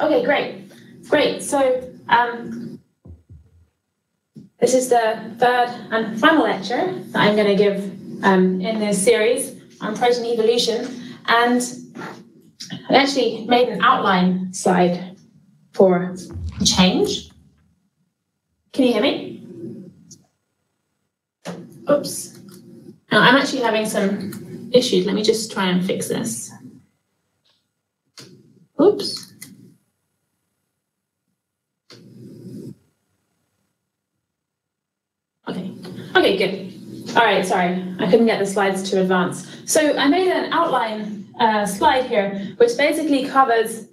Okay, great. Great. So um, this is the third and final lecture that I'm going to give um, in this series on protein evolution. And I actually made an outline slide for change. Can you hear me? Oops. Now, I'm actually having some issues. Let me just try and fix this. Oops. Okay. Good. All right, sorry. I couldn't get the slides to advance. So I made an outline uh, slide here, which basically covers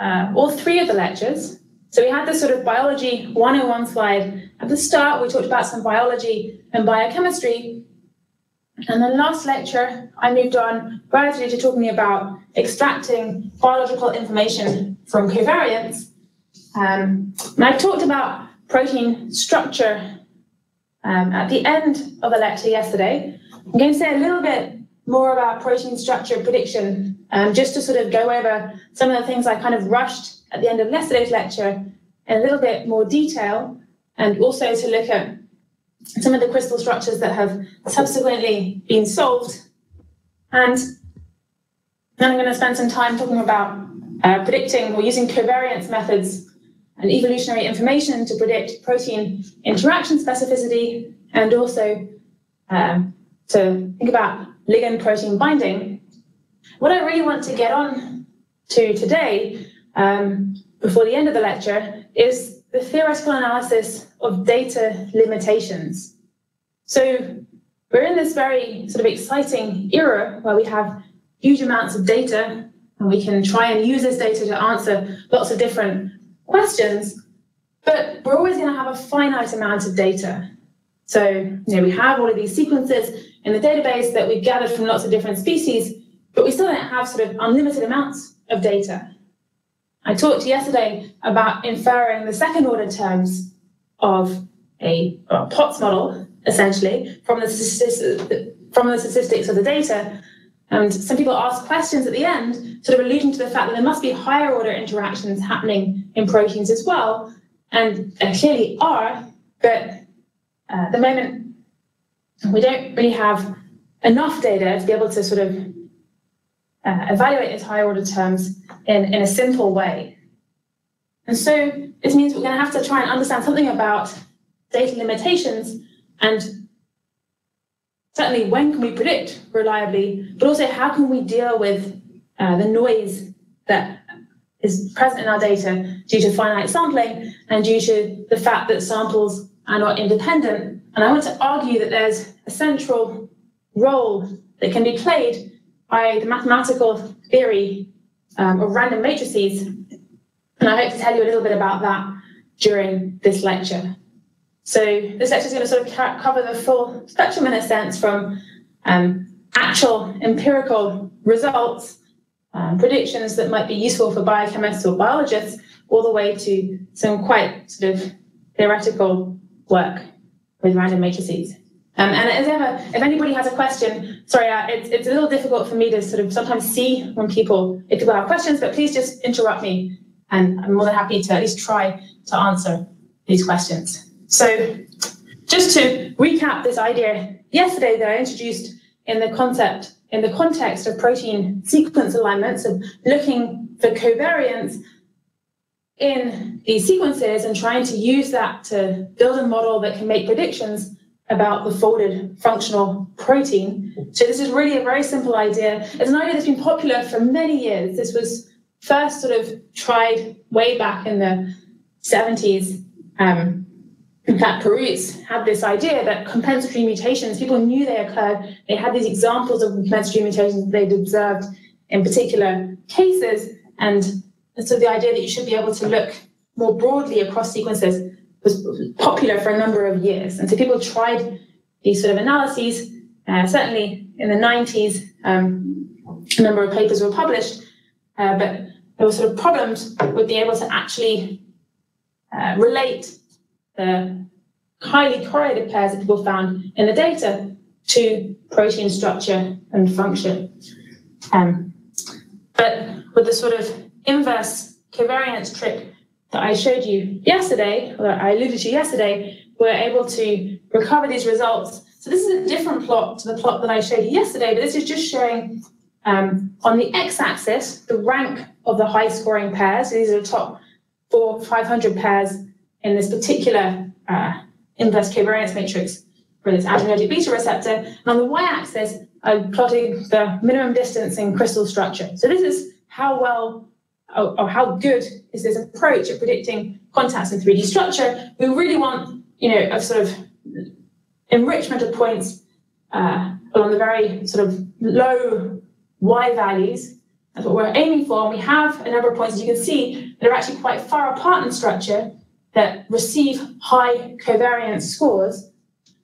uh, all three of the lectures. So we had this sort of biology 101 slide at the start. We talked about some biology and biochemistry. And then last lecture, I moved on gradually to talking about extracting biological information from covariance. Um, and I talked about protein structure um, at the end of the lecture yesterday. I'm going to say a little bit more about protein structure prediction, um, just to sort of go over some of the things I kind of rushed at the end of yesterday's lecture in a little bit more detail, and also to look at some of the crystal structures that have subsequently been solved. And then I'm going to spend some time talking about uh, predicting or using covariance methods and evolutionary information to predict protein interaction specificity and also um, to think about ligand protein binding. What I really want to get on to today, um, before the end of the lecture, is the theoretical analysis of data limitations. So we're in this very sort of exciting era where we have huge amounts of data and we can try and use this data to answer lots of different questions, but we're always going to have a finite amount of data. So, you know, we have all of these sequences in the database that we've gathered from lots of different species, but we still don't have sort of unlimited amounts of data. I talked yesterday about inferring the second order terms of a, Potts model, essentially, from the, from the statistics of the data. And some people ask questions at the end, sort of alluding to the fact that there must be higher order interactions happening in proteins as well. And there clearly are, but uh, at the moment, we don't really have enough data to be able to sort of uh, evaluate these higher order terms in, in a simple way. And so this means we're going to have to try and understand something about data limitations and certainly when can we predict reliably, but also how can we deal with uh, the noise that is present in our data due to finite sampling and due to the fact that samples are not independent. And I want to argue that there's a central role that can be played by the mathematical theory um, of random matrices. And I hope to tell you a little bit about that during this lecture. So this lecture is going to sort of cover the full spectrum in a sense from um, actual empirical results, um, predictions that might be useful for biochemists or biologists, all the way to some quite sort of theoretical work with random matrices. Um, and as ever, if anybody has a question, sorry, uh, it's, it's a little difficult for me to sort of sometimes see when people, if people have questions, but please just interrupt me and I'm more than happy to at least try to answer these questions. So just to recap this idea yesterday that I introduced in the concept, in the context of protein sequence alignments of looking for covariance in these sequences and trying to use that to build a model that can make predictions about the folded functional protein. So this is really a very simple idea. It's an idea that's been popular for many years. This was first sort of tried way back in the 70s. Um, in fact, Perutz had this idea that compensatory mutations, people knew they occurred. They had these examples of compensatory mutations they'd observed in particular cases. And so the idea that you should be able to look more broadly across sequences was popular for a number of years. And so people tried these sort of analyses. Uh, certainly in the 90s, um, a number of papers were published, uh, but there were sort of problems with being able to actually uh, relate the highly correlated pairs that people found in the data to protein structure and function. Um, but with the sort of inverse covariance trick that I showed you yesterday, or I alluded to yesterday, we're able to recover these results. So this is a different plot to the plot that I showed you yesterday, but this is just showing um, on the x-axis the rank of the high-scoring pairs. So these are the top four 500 pairs in this particular uh, inverse covariance matrix for this adrenergic beta receptor. And on the y-axis, I'm plotting the minimum distance in crystal structure. So this is how well or, or, how good is this approach at predicting contacts in 3D structure. We really want, you know, a sort of enrichment of points uh, along the very sort of low y values. That's what we're aiming for. And we have a number of points, as you can see, that are actually quite far apart in structure that receive high covariance scores.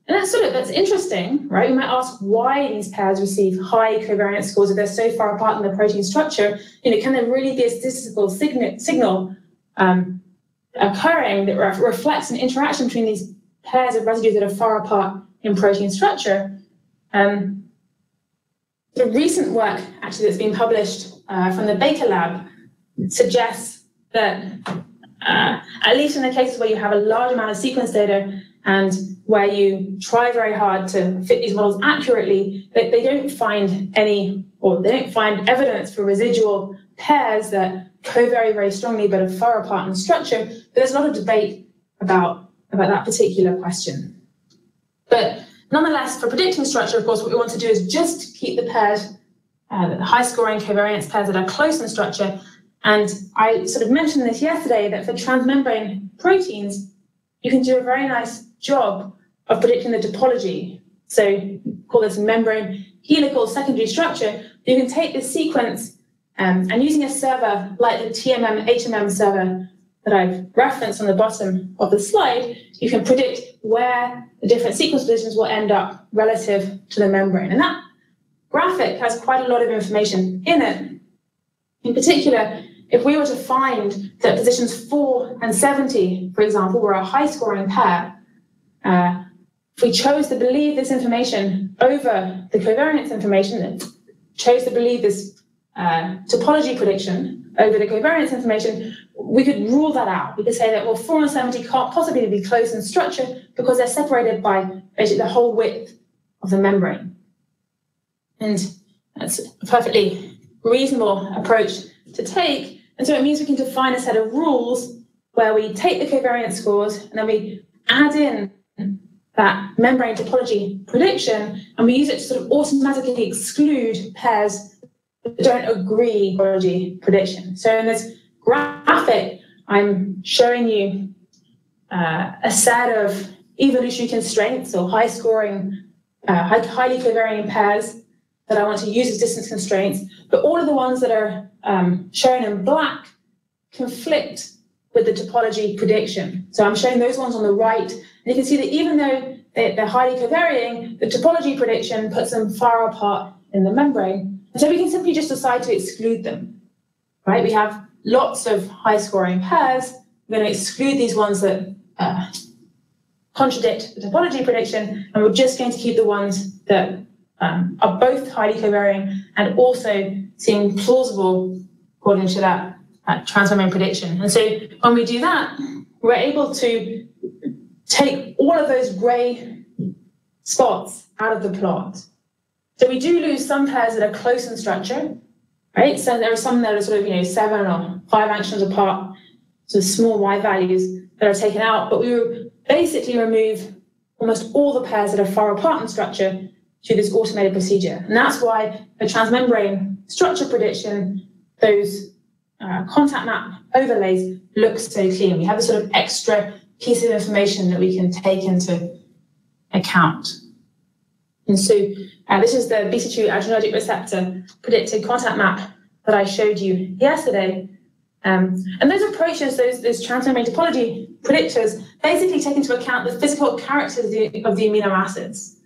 And that's sort of that's interesting, right? We might ask why these pairs receive high covariance scores if they're so far apart in the protein structure. You know, can there really be a statistical signal, signal um, occurring that re reflects an interaction between these pairs of residues that are far apart in protein structure? Um, the recent work, actually, that's been published uh, from the Baker Lab suggests that, uh, at least in the cases where you have a large amount of sequence data and where you try very hard to fit these models accurately, that they don't find any, or they don't find evidence for residual pairs that co-vary very strongly but are far apart in structure. There's a lot of debate about, about that particular question. But nonetheless, for predicting structure, of course, what we want to do is just keep the pairs, uh, the high-scoring covariance pairs that are close in structure. And I sort of mentioned this yesterday that for transmembrane proteins, you can do a very nice job of predicting the topology. So call this membrane helical secondary structure. You can take this sequence um, and using a server like the TMM HMM server that I've referenced on the bottom of the slide, you can predict where the different sequence positions will end up relative to the membrane. And that graphic has quite a lot of information in it. In particular, if we were to find that positions 4 and 70, for example, were a high scoring pair, uh, if we chose to believe this information over the covariance information, chose to believe this uh, topology prediction over the covariance information, we could rule that out. We could say that, well, 4 and 70 can't possibly be close in structure because they're separated by basically the whole width of the membrane. And that's a perfectly reasonable approach to take. And so it means we can define a set of rules where we take the covariance scores and then we add in that membrane topology prediction, and we use it to sort of automatically exclude pairs that don't agree with topology prediction. So in this graphic, I'm showing you uh, a set of evolutionary constraints or high scoring, uh, highly covariant pairs that I want to use as distance constraints, but all of the ones that are um, shown in black conflict with the topology prediction. So I'm showing those ones on the right and you can see that even though they're highly covariant, the topology prediction puts them far apart in the membrane. And so we can simply just decide to exclude them, right? We have lots of high scoring pairs. We're going to exclude these ones that uh, contradict the topology prediction, and we're just going to keep the ones that um, are both highly covariant and also seem plausible according to that, that transmembrane prediction. And so when we do that, we're able to take all of those gray spots out of the plot. So we do lose some pairs that are close in structure, right? So there are some that are sort of, you know, seven or five angstroms apart, so small y values that are taken out, but we basically remove almost all the pairs that are far apart in structure through this automated procedure. And that's why the transmembrane structure prediction, those uh, contact map overlays look so clean. We have a sort of extra piece of information that we can take into account. And so uh, this is the beta-2 adrenergic receptor predicted contact map that I showed you yesterday. Um, and those approaches, those, those transmembrane topology predictors, basically take into account the physical characters of the, of the amino acids.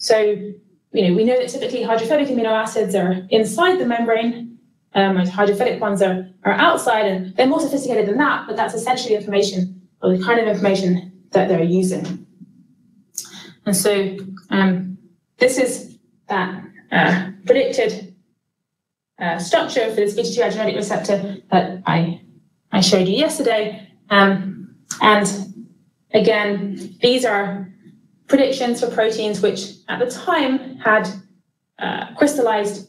So, you know, we know that typically hydrophilic amino acids are inside the membrane, um, and hydrophilic ones are, are outside, and they're more sophisticated than that, but that's essentially information or the kind of information that they're using. And so um, this is that uh, predicted uh, structure for this beta-2 adrenergic receptor that I I showed you yesterday. Um, and again, these are predictions for proteins which at the time had uh, crystallized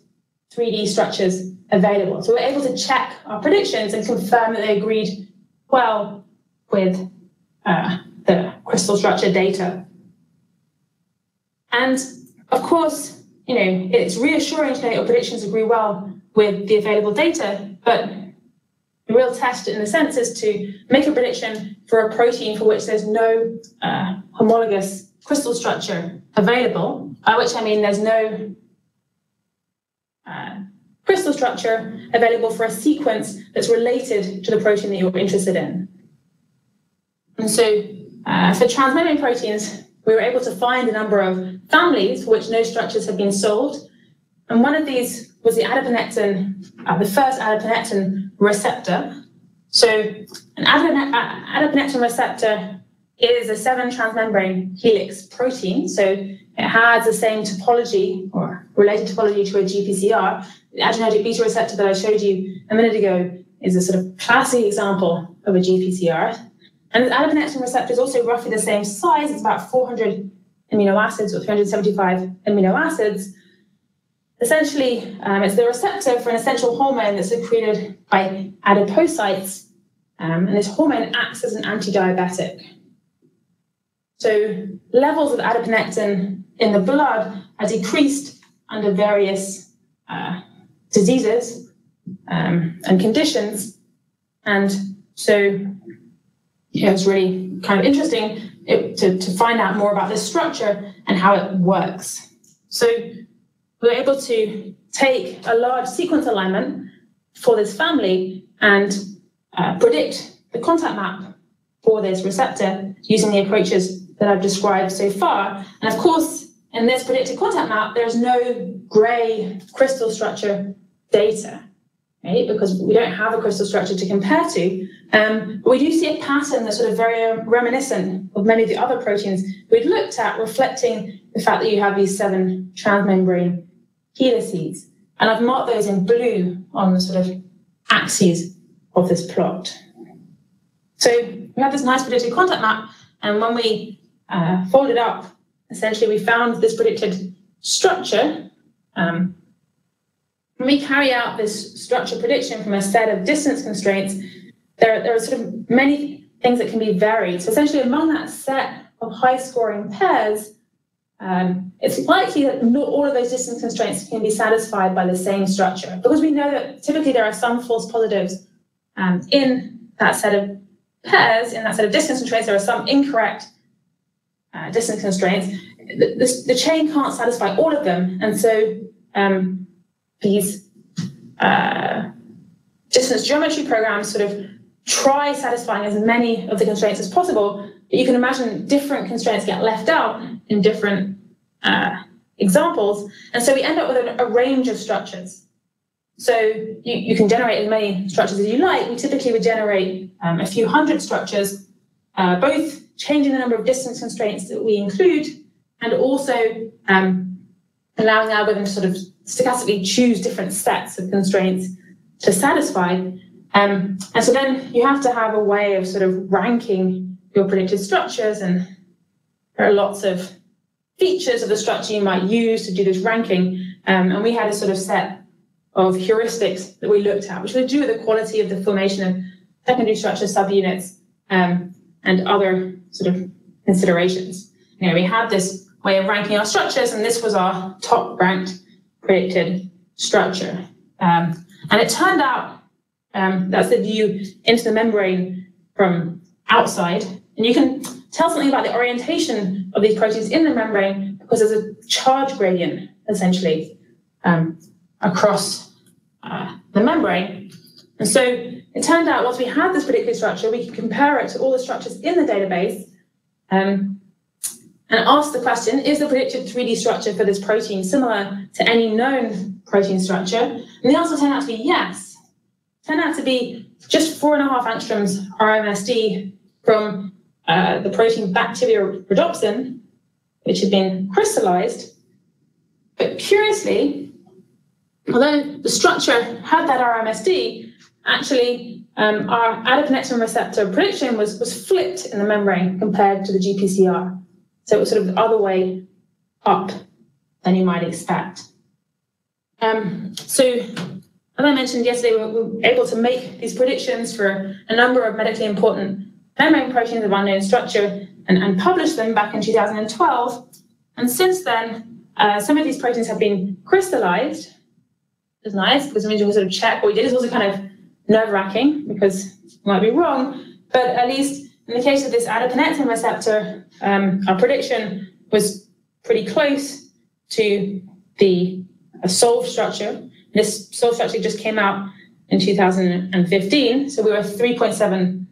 3D structures available. So we're able to check our predictions and confirm that they agreed well with uh, the crystal structure data. And of course, you know, it's reassuring to know your predictions agree well with the available data, but the real test in the sense is to make a prediction for a protein for which there's no uh, homologous crystal structure available, by which I mean there's no uh, crystal structure available for a sequence that's related to the protein that you're interested in. And so uh, for transmembrane proteins, we were able to find a number of families for which no structures have been solved. And one of these was the adiponectin, uh, the first adiponectin receptor. So an adiponectin receptor is a seven transmembrane helix protein. So it has the same topology or related topology to a GPCR. The adrenergic beta receptor that I showed you a minute ago is a sort of classic example of a GPCR. And the adiponectin receptor is also roughly the same size. It's about 400 amino acids or 375 amino acids. Essentially, um, it's the receptor for an essential hormone that's secreted by adipocytes. Um, and this hormone acts as an anti-diabetic. So levels of adiponectin in the blood are decreased under various uh, diseases um, and conditions. And so it was really kind of interesting it, to, to find out more about this structure and how it works. So we were able to take a large sequence alignment for this family and uh, predict the contact map for this receptor using the approaches that I've described so far. And of course, in this predicted contact map, there's no gray crystal structure data right? Because we don't have a crystal structure to compare to. Um, but we do see a pattern that's sort of very reminiscent of many of the other proteins we've looked at, reflecting the fact that you have these seven transmembrane helices. And I've marked those in blue on the sort of axes of this plot. So we have this nice predicted contact map, and when we uh, fold it up, essentially we found this predicted structure um, when we carry out this structure prediction from a set of distance constraints, there, there are sort of many things that can be varied. So essentially among that set of high scoring pairs, um, it's likely that not all of those distance constraints can be satisfied by the same structure because we know that typically there are some false positives um, in that set of pairs, in that set of distance constraints, there are some incorrect uh, distance constraints. The, the, the, chain can't satisfy all of them. And so um, these uh, distance geometry programs sort of try satisfying as many of the constraints as possible. But you can imagine different constraints get left out in different uh, examples. And so we end up with a, a range of structures. So you, you can generate as many structures as you like. We typically would generate um, a few hundred structures, uh, both changing the number of distance constraints that we include and also um, allowing the algorithm to sort of stochastically choose different sets of constraints to satisfy. Um, and so then you have to have a way of sort of ranking your predicted structures, and there are lots of features of the structure you might use to do this ranking. Um, and we had a sort of set of heuristics that we looked at, which would do with the quality of the formation of secondary structure subunits um, and other sort of considerations. You know, we had this way of ranking our structures, and this was our top ranked predicted structure. Um, and it turned out um, that's the view into the membrane from outside. And you can tell something about the orientation of these proteins in the membrane because there's a charge gradient essentially um, across uh, the membrane. And so it turned out once we had this predicted structure, we could compare it to all the structures in the database um, and ask the question, is the predicted 3D structure for this protein similar to any known protein structure? And the answer turned out to be yes. Turned out to be just four and a half angstroms RMSD from uh, the protein bacteriorhodopsin, which had been crystallized. But curiously, although the structure had that RMSD, actually um, our adiponectin receptor prediction was, was flipped in the membrane compared to the GPCR. So it was sort of the other way up than you might expect. Um, so, as I mentioned yesterday, we were able to make these predictions for a number of medically important membrane proteins of unknown structure and, and publish them back in 2012. And since then, uh, some of these proteins have been crystallized. It's nice because it means you can sort of check what we did. It's also kind of nerve wracking because you might be wrong. But at least in the case of this adiponectin receptor, um, our prediction was pretty close to the solved structure. This solved structure just came out in 2015. So we were 3.7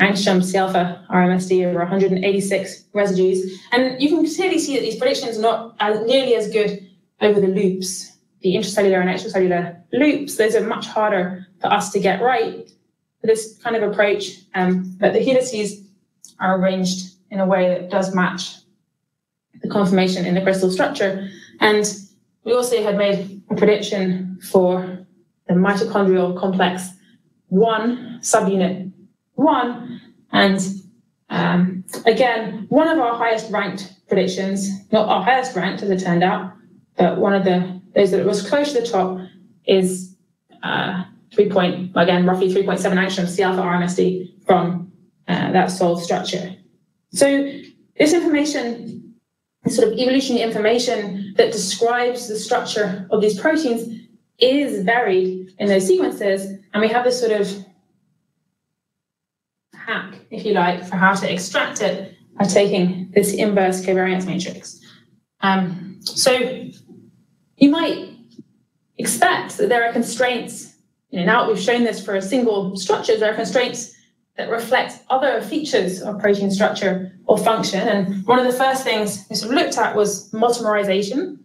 angstrom C alpha RMSD over 186 residues. And you can clearly see that these predictions are not as, nearly as good over the loops, the intracellular and extracellular loops. Those are much harder for us to get right for this kind of approach. Um, but the helices are arranged in a way that does match the conformation in the crystal structure. And we also had made a prediction for the mitochondrial complex 1 subunit 1. And um, again, one of our highest ranked predictions, not our highest ranked as it turned out, but one of the those that was close to the top is uh, 3 point, again, roughly 3.7 angstrom C alpha RMSD from uh, that solve structure. So this information, this sort of evolutionary information that describes the structure of these proteins is buried in those sequences, and we have this sort of hack, if you like, for how to extract it by taking this inverse covariance matrix. Um, so you might expect that there are constraints. Now we've shown this for a single structure, there are constraints that reflect other features of protein structure or function. And one of the first things we sort of looked at was multimerization.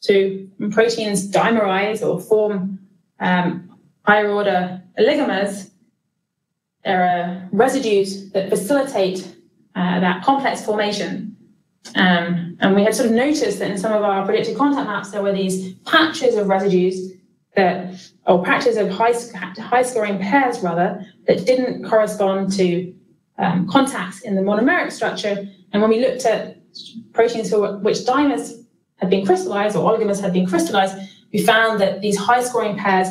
So proteins dimerize or form um, higher order oligomers, there are residues that facilitate uh, that complex formation. Um, and we had sort of noticed that in some of our predicted contact maps, there were these patches of residues that, or patches of high, high scoring pairs rather, that didn't correspond to um, contacts in the monomeric structure. And when we looked at proteins for which dimers had been crystallized or oligomers had been crystallized, we found that these high scoring pairs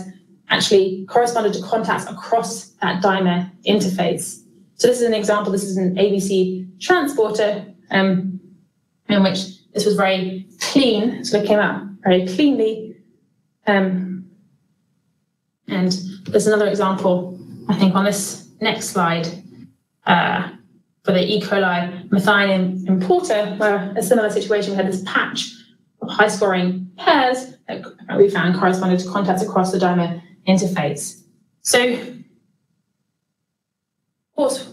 actually corresponded to contacts across that dimer interface. So this is an example. This is an ABC transporter um, in which this was very clean, so it came out very cleanly. Um, and there's another example, I think, on this next slide uh, for the E. coli methionine importer, where a similar situation, we had this patch of high scoring pairs that we found corresponded to contacts across the dimer interface. So, of course,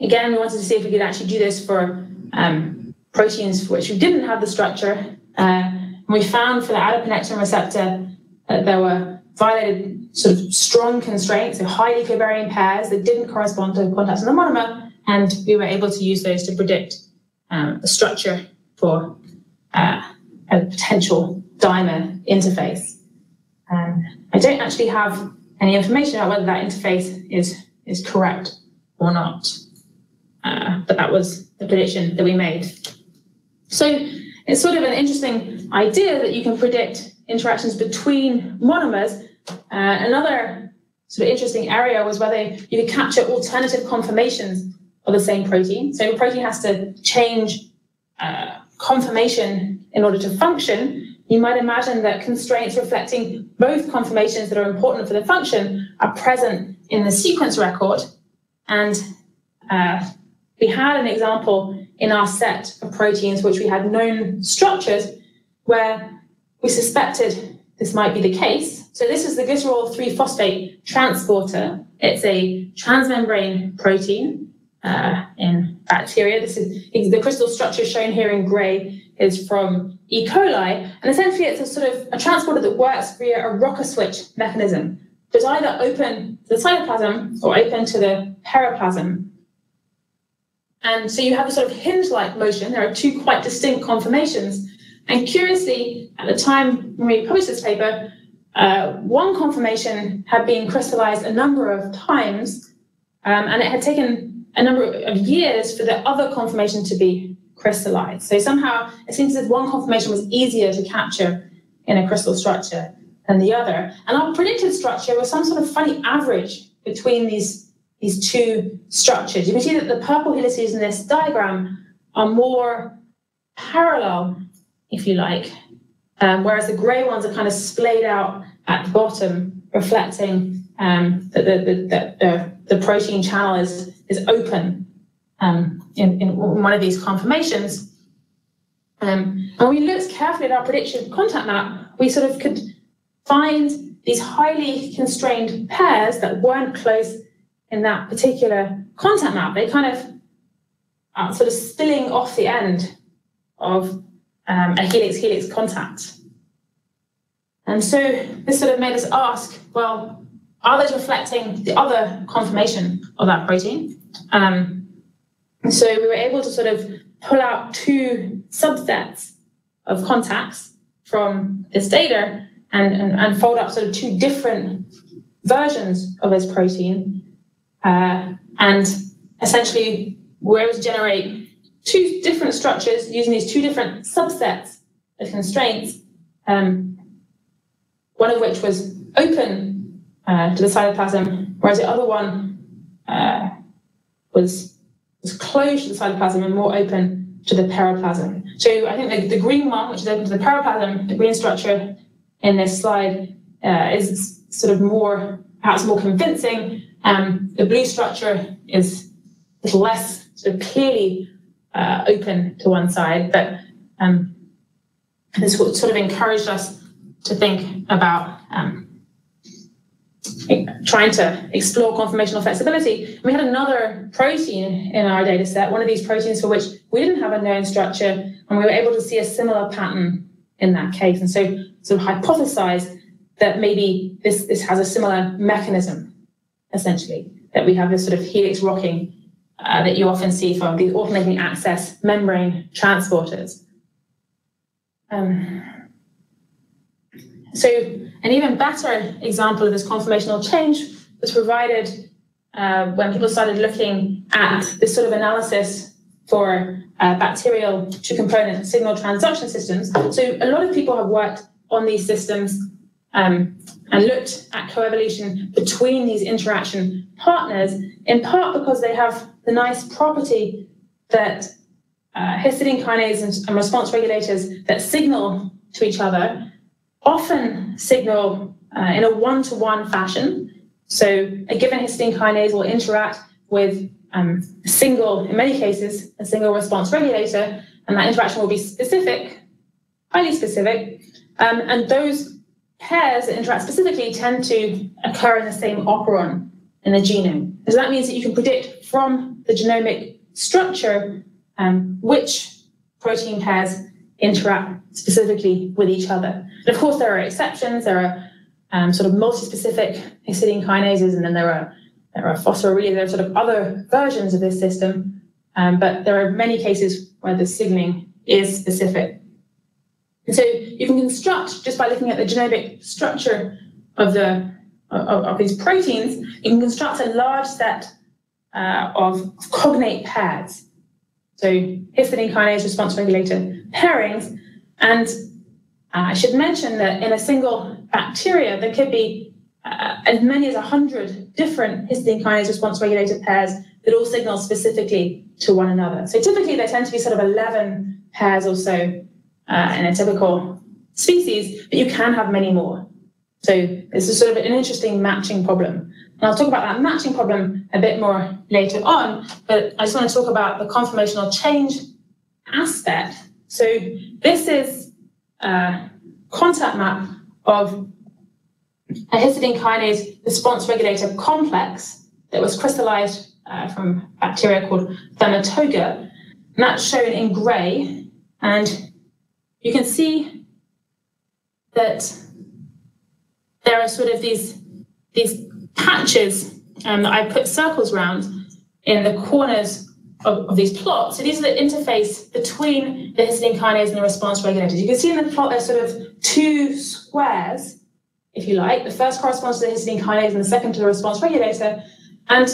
again, we wanted to see if we could actually do this for um, proteins for which we didn't have the structure. Uh, and we found for the adiponectin receptor that there were violated sort of strong constraints, so highly covariant pairs that didn't correspond to contacts in the monomer, and we were able to use those to predict um, the structure for uh, a potential dimer interface. Um, I don't actually have any information about whether that interface is, is correct or not. Uh, but that was the prediction that we made. So it's sort of an interesting idea that you can predict interactions between monomers. Uh, another sort of interesting area was whether you could capture alternative conformations of the same protein. So a protein has to change uh, conformation in order to function, you might imagine that constraints reflecting both conformations that are important for the function are present in the sequence record. And uh, we had an example in our set of proteins which we had known structures where we suspected this might be the case. So this is the glycerol 3-phosphate transporter. It's a transmembrane protein uh, in bacteria. This is the crystal structure shown here in gray is from E. coli. And essentially, it's a sort of a transporter that works via a rocker switch mechanism. It's either open to the cytoplasm or open to the periplasm. And so you have a sort of hinge-like motion. There are two quite distinct conformations. And curiously, at the time when we published this paper, uh, one conformation had been crystallized a number of times, um, and it had taken a number of years for the other conformation to be crystallized. So somehow it seems as if one conformation was easier to capture in a crystal structure than the other. And our predicted structure was some sort of funny average between these, these two structures. You can see that the purple helices in this diagram are more parallel, if you like, um, whereas the grey ones are kind of splayed out at the bottom, reflecting um, that the, the, the, the, protein channel is, is open um, in, in one of these conformations. Um, and we looked carefully at our prediction contact map, we sort of could find these highly constrained pairs that weren't close in that particular contact map. They kind of are sort of spilling off the end of um, a helix-helix contact. And so this sort of made us ask, well, are those reflecting the other conformation of that protein? Um, so we were able to sort of pull out two subsets of contacts from this data and, and, and fold up sort of two different versions of this protein. Uh, and essentially, we're able to generate two different structures using these two different subsets of constraints, um, one of which was open uh, to the cytoplasm, whereas the other one uh, was, was closed to the cytoplasm and more open to the periplasm. So I think the, the green one, which is open to the periplasm, the green structure in this slide uh, is sort of more, perhaps more convincing. Um, the blue structure is a little less sort of clearly uh, open to one side, but um, this sort of encouraged us to think about um, trying to explore conformational flexibility. We had another protein in our data set, one of these proteins for which we didn't have a known structure, and we were able to see a similar pattern in that case. And so sort of hypothesize that maybe this, this has a similar mechanism, essentially, that we have this sort of helix rocking uh, that you often see from these alternating access membrane transporters. Um, so an even better example of this conformational change was provided uh, when people started looking at this sort of analysis for uh, bacterial two-component signal transduction systems. So a lot of people have worked on these systems um, and looked at coevolution between these interaction partners, in part because they have the nice property that uh, histidine kinase and, and response regulators that signal to each other often signal uh, in a one-to-one fashion. So a given histidine kinase will interact with um, a single, in many cases, a single response regulator, and that interaction will be specific, highly specific, um, and those pairs that interact specifically tend to occur in the same operon in the genome. So that means that you can predict from the genomic structure um, which protein pairs interact specifically with each other. And of course, there are exceptions. There are um, sort of multi-specific histidine kinases, and then there are there are phosphorylates. There are sort of other versions of this system, um, but there are many cases where the signaling is specific. And so you can construct just by looking at the genomic structure of the of, of these proteins, you can construct a large set uh, of cognate pairs. So histidine kinase response regulator pairings. And uh, I should mention that in a single bacteria, there could be uh, as many as 100 different histidine kinase response regulator pairs that all signal specifically to one another. So typically there tend to be sort of 11 pairs or so uh, in a typical species, but you can have many more. So this is sort of an interesting matching problem. And I'll talk about that matching problem a bit more later on, but I just want to talk about the conformational change aspect. So this is a contact map of a histidine kinase response regulator complex that was crystallized uh, from bacteria called Thermotoga. And that's shown in gray. And you can see that there are sort of these, these patches um, that I put circles around in the corners of, of, these plots. So these are the interface between the histidine kinase and the response regulators. You can see in the plot there's sort of two squares if you like. The first corresponds to the histidine kinase and the second to the response regulator. And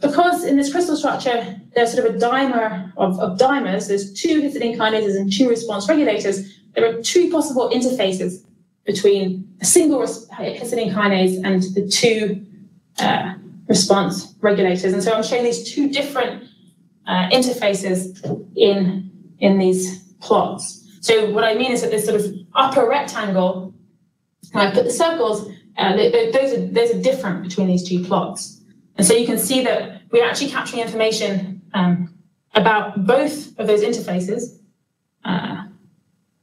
because in this crystal structure, there's sort of a dimer of, of dimers, there's two histidine kinases and two response regulators, there are two possible interfaces between a single histidine kinase and the two uh, response regulators. And so I'm showing these two different uh, interfaces in, in these plots. So what I mean is that this sort of upper rectangle, when I put the circles, uh, those, are, those are different between these two plots. And so you can see that we're actually capturing information um, about both of those interfaces uh,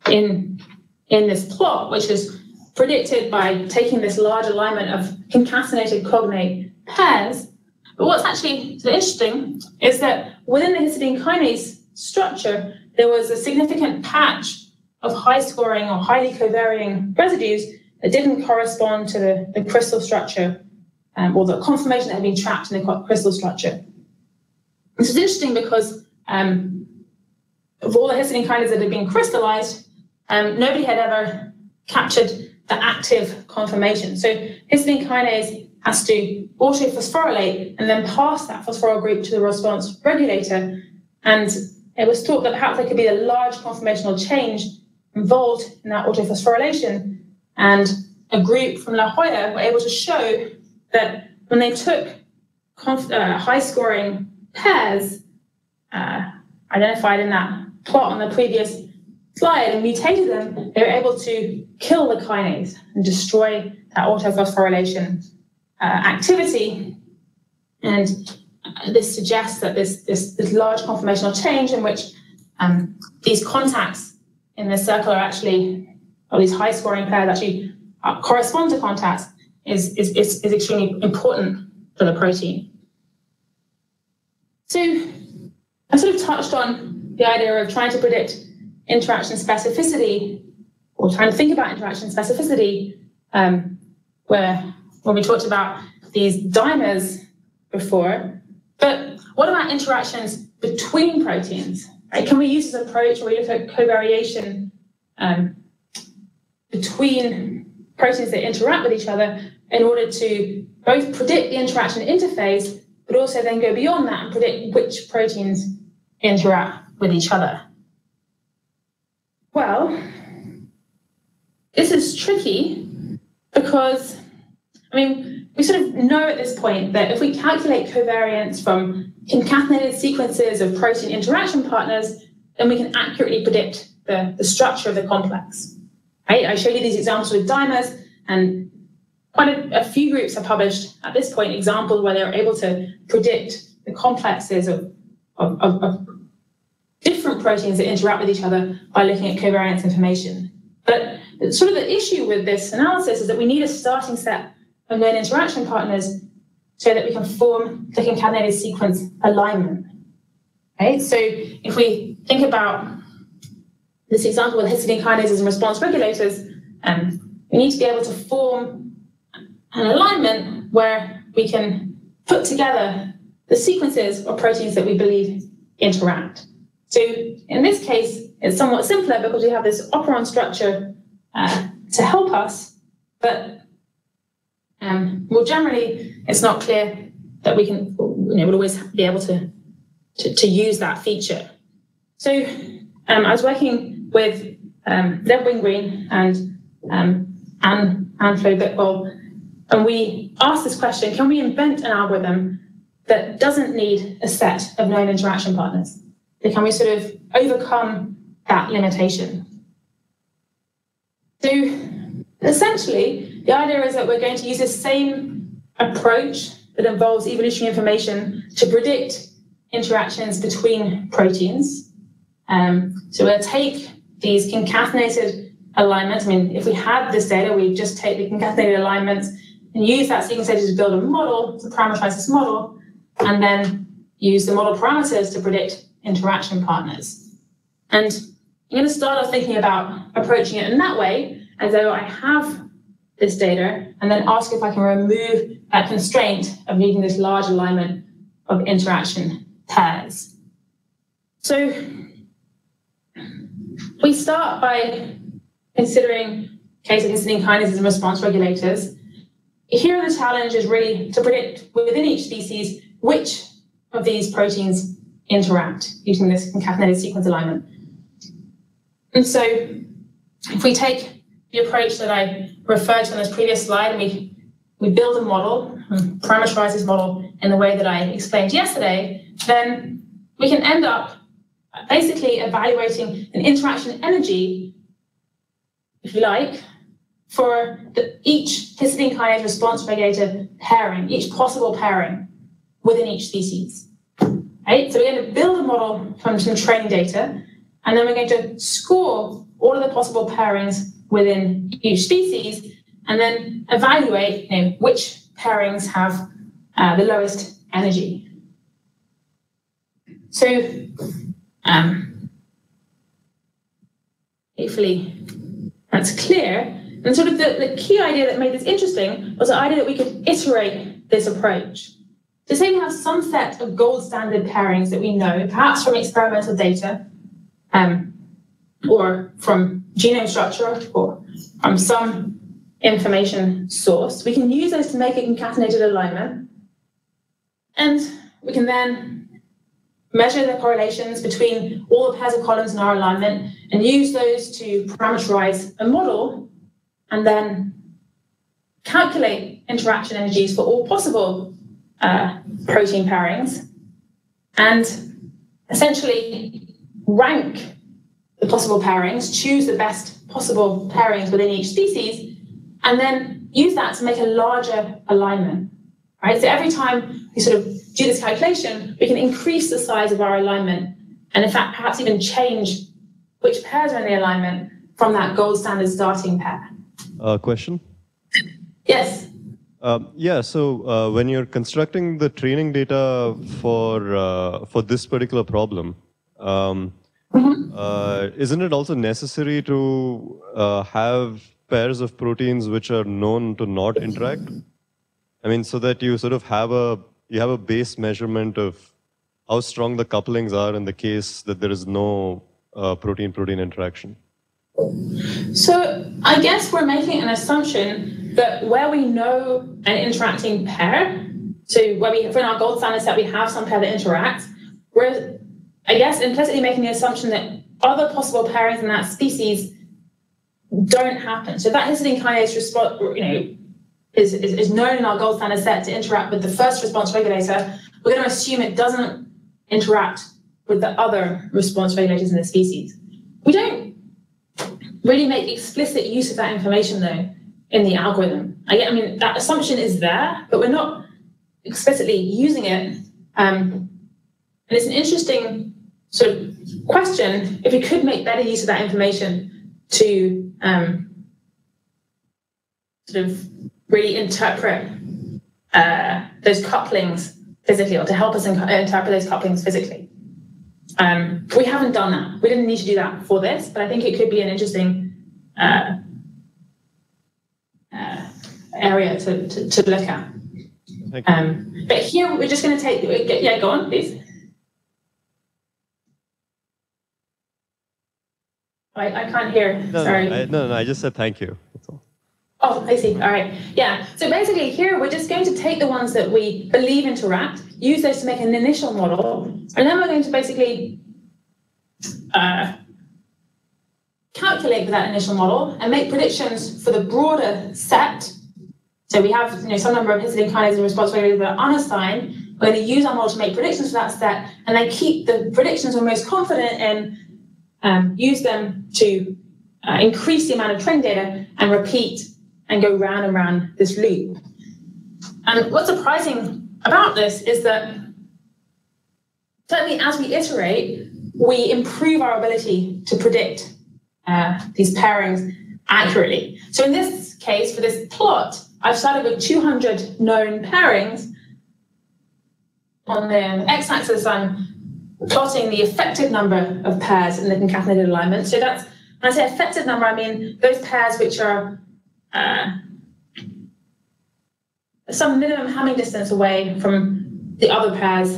in, in this plot, which is predicted by taking this large alignment of concatenated cognate pairs. But what's actually interesting is that within the histidine kinase structure, there was a significant patch of high scoring or highly covarying residues that didn't correspond to the, the crystal structure um, or the conformation that had been trapped in the crystal structure. This is interesting because um, of all the histidine kinases that had been crystallized, um, nobody had ever captured the active conformation. So histidine kinase has to autophosphorylate and then pass that phosphoryl group to the response regulator. And it was thought that perhaps there could be a large conformational change involved in that autophosphorylation. And a group from La Jolla were able to show that when they took uh, high scoring pairs uh, identified in that plot on the previous slide and mutated them, they were able to kill the kinase and destroy that autophosphorylation uh, activity. And uh, this suggests that this, this, this large conformational change in which um, these contacts in the circle are actually, or these high scoring pairs actually uh, correspond to contacts is, is, is, is extremely important for the protein. So I sort of touched on the idea of trying to predict interaction specificity or trying to think about interaction specificity um, where when we talked about these dimers before. But what about interactions between proteins? Right? Can we use this approach where we look at covariation um, between proteins that interact with each other in order to both predict the interaction interface, but also then go beyond that and predict which proteins interact with each other? Well, this is tricky because I mean, we sort of know at this point that if we calculate covariance from concatenated sequences of protein interaction partners, then we can accurately predict the, the structure of the complex. Right? I showed you these examples with dimers, and quite a, a few groups have published at this point examples where they're able to predict the complexes of, of, of, of different proteins that interact with each other by looking at covariance information. But sort of the issue with this analysis is that we need a starting set and then interaction partners so that we can form the concatenated sequence alignment. Okay, so if we think about this example with histidine kinases and response regulators, um, we need to be able to form an alignment where we can put together the sequences of proteins that we believe interact. So in this case, it's somewhat simpler because we have this operon structure uh, to help us, but um, more generally, it's not clear that we can, you know, would always be able to, to, to use that feature. So um, I was working with um, Ned Wingreen and um, Anne, Anne Flo Bitbol, and we asked this question, can we invent an algorithm that doesn't need a set of known interaction partners? Can we sort of overcome that limitation? So essentially, the idea is that we're going to use the same approach that involves evolutionary information to predict interactions between proteins. Um, so we'll take these concatenated alignments. I mean, if we had this data, we'd just take the concatenated alignments and use that sequence data to build a model, to parameterize this model, and then use the model parameters to predict interaction partners. And I'm going to start off thinking about approaching it in that way, as though I have this data and then ask if I can remove that constraint of needing this large alignment of interaction pairs. So we start by considering case of histidine kinases and response regulators, here the challenge is really to predict within each species which of these proteins interact using this concatenated sequence alignment. And so if we take the approach that I referred to on this previous slide and we, we build a model, parameterize this model in the way that I explained yesterday, then we can end up basically evaluating an interaction energy, if you like, for the, each histidine kinase response regulator pairing, each possible pairing within each species. Right? So we're going to build a model from some training data, and then we're going to score all of the possible pairings within each species, and then evaluate you know, which pairings have uh, the lowest energy. So, um, hopefully that's clear. And sort of the, the key idea that made this interesting was the idea that we could iterate this approach. So say we have some set of gold standard pairings that we know, perhaps from experimental data, um, or from genome structure, or from some information source. We can use those to make a concatenated alignment. And we can then measure the correlations between all the pairs of columns in our alignment and use those to parameterize a model and then calculate interaction energies for all possible uh, protein pairings and essentially rank the possible pairings, choose the best possible pairings within each species, and then use that to make a larger alignment. Right? So every time we sort of do this calculation, we can increase the size of our alignment, and in fact, perhaps even change which pairs are in the alignment from that gold standard starting pair. Uh, question? Yes. Um, yeah, so uh, when you're constructing the training data for uh, for this particular problem, um, mm-hmm. Uh, isn't it also necessary to uh, have pairs of proteins which are known to not interact? I mean, so that you sort of have a you have a base measurement of how strong the couplings are in the case that there is no protein-protein interaction. So I guess we're making an assumption that where we know an interacting pair, so where we, in our gold standard set, we have some pair that interacts, we're, I guess, implicitly making the assumption that other possible pairings in that species don't happen. So that histidine kinase response, you know, is, is, is known in our gold standard set to interact with the first response regulator. We're going to assume it doesn't interact with the other response regulators in the species. We don't really make explicit use of that information though in the algorithm. I, I mean, that assumption is there, but we're not explicitly using it. Um, and it's an interesting sort of question if we could make better use of that information to um, sort of really interpret uh, those couplings physically or to help us interpret those couplings physically. Um, we haven't done that. We didn't need to do that for this, but I think it could be an interesting uh, uh, area to, to, to, look at. Um, but here we're just going to take, yeah, go on, please. I, I can't hear. No, Sorry. No, I, no, no, I just said thank you. That's all. Oh, I see. All right. Yeah. So basically, here we're just going to take the ones that we believe interact, use those to make an initial model, and then we're going to basically uh, calculate that initial model and make predictions for the broader set. So we have you know, some number of histidine kinases and response regulators that are unassigned. We're going to use our model to make predictions for that set, and then keep the predictions we're most confident in, um, use them to uh, increase the amount of training data and repeat and go round and round this loop. And what's surprising about this is that certainly as we iterate, we improve our ability to predict uh, these pairings accurately. So in this case, for this plot, I've started with 200 known pairings. On the x-axis, I'm plotting the effective number of pairs in the concatenated alignment. So that's, when I say effective number, I mean those pairs which are uh, some minimum Hamming distance away from the other pairs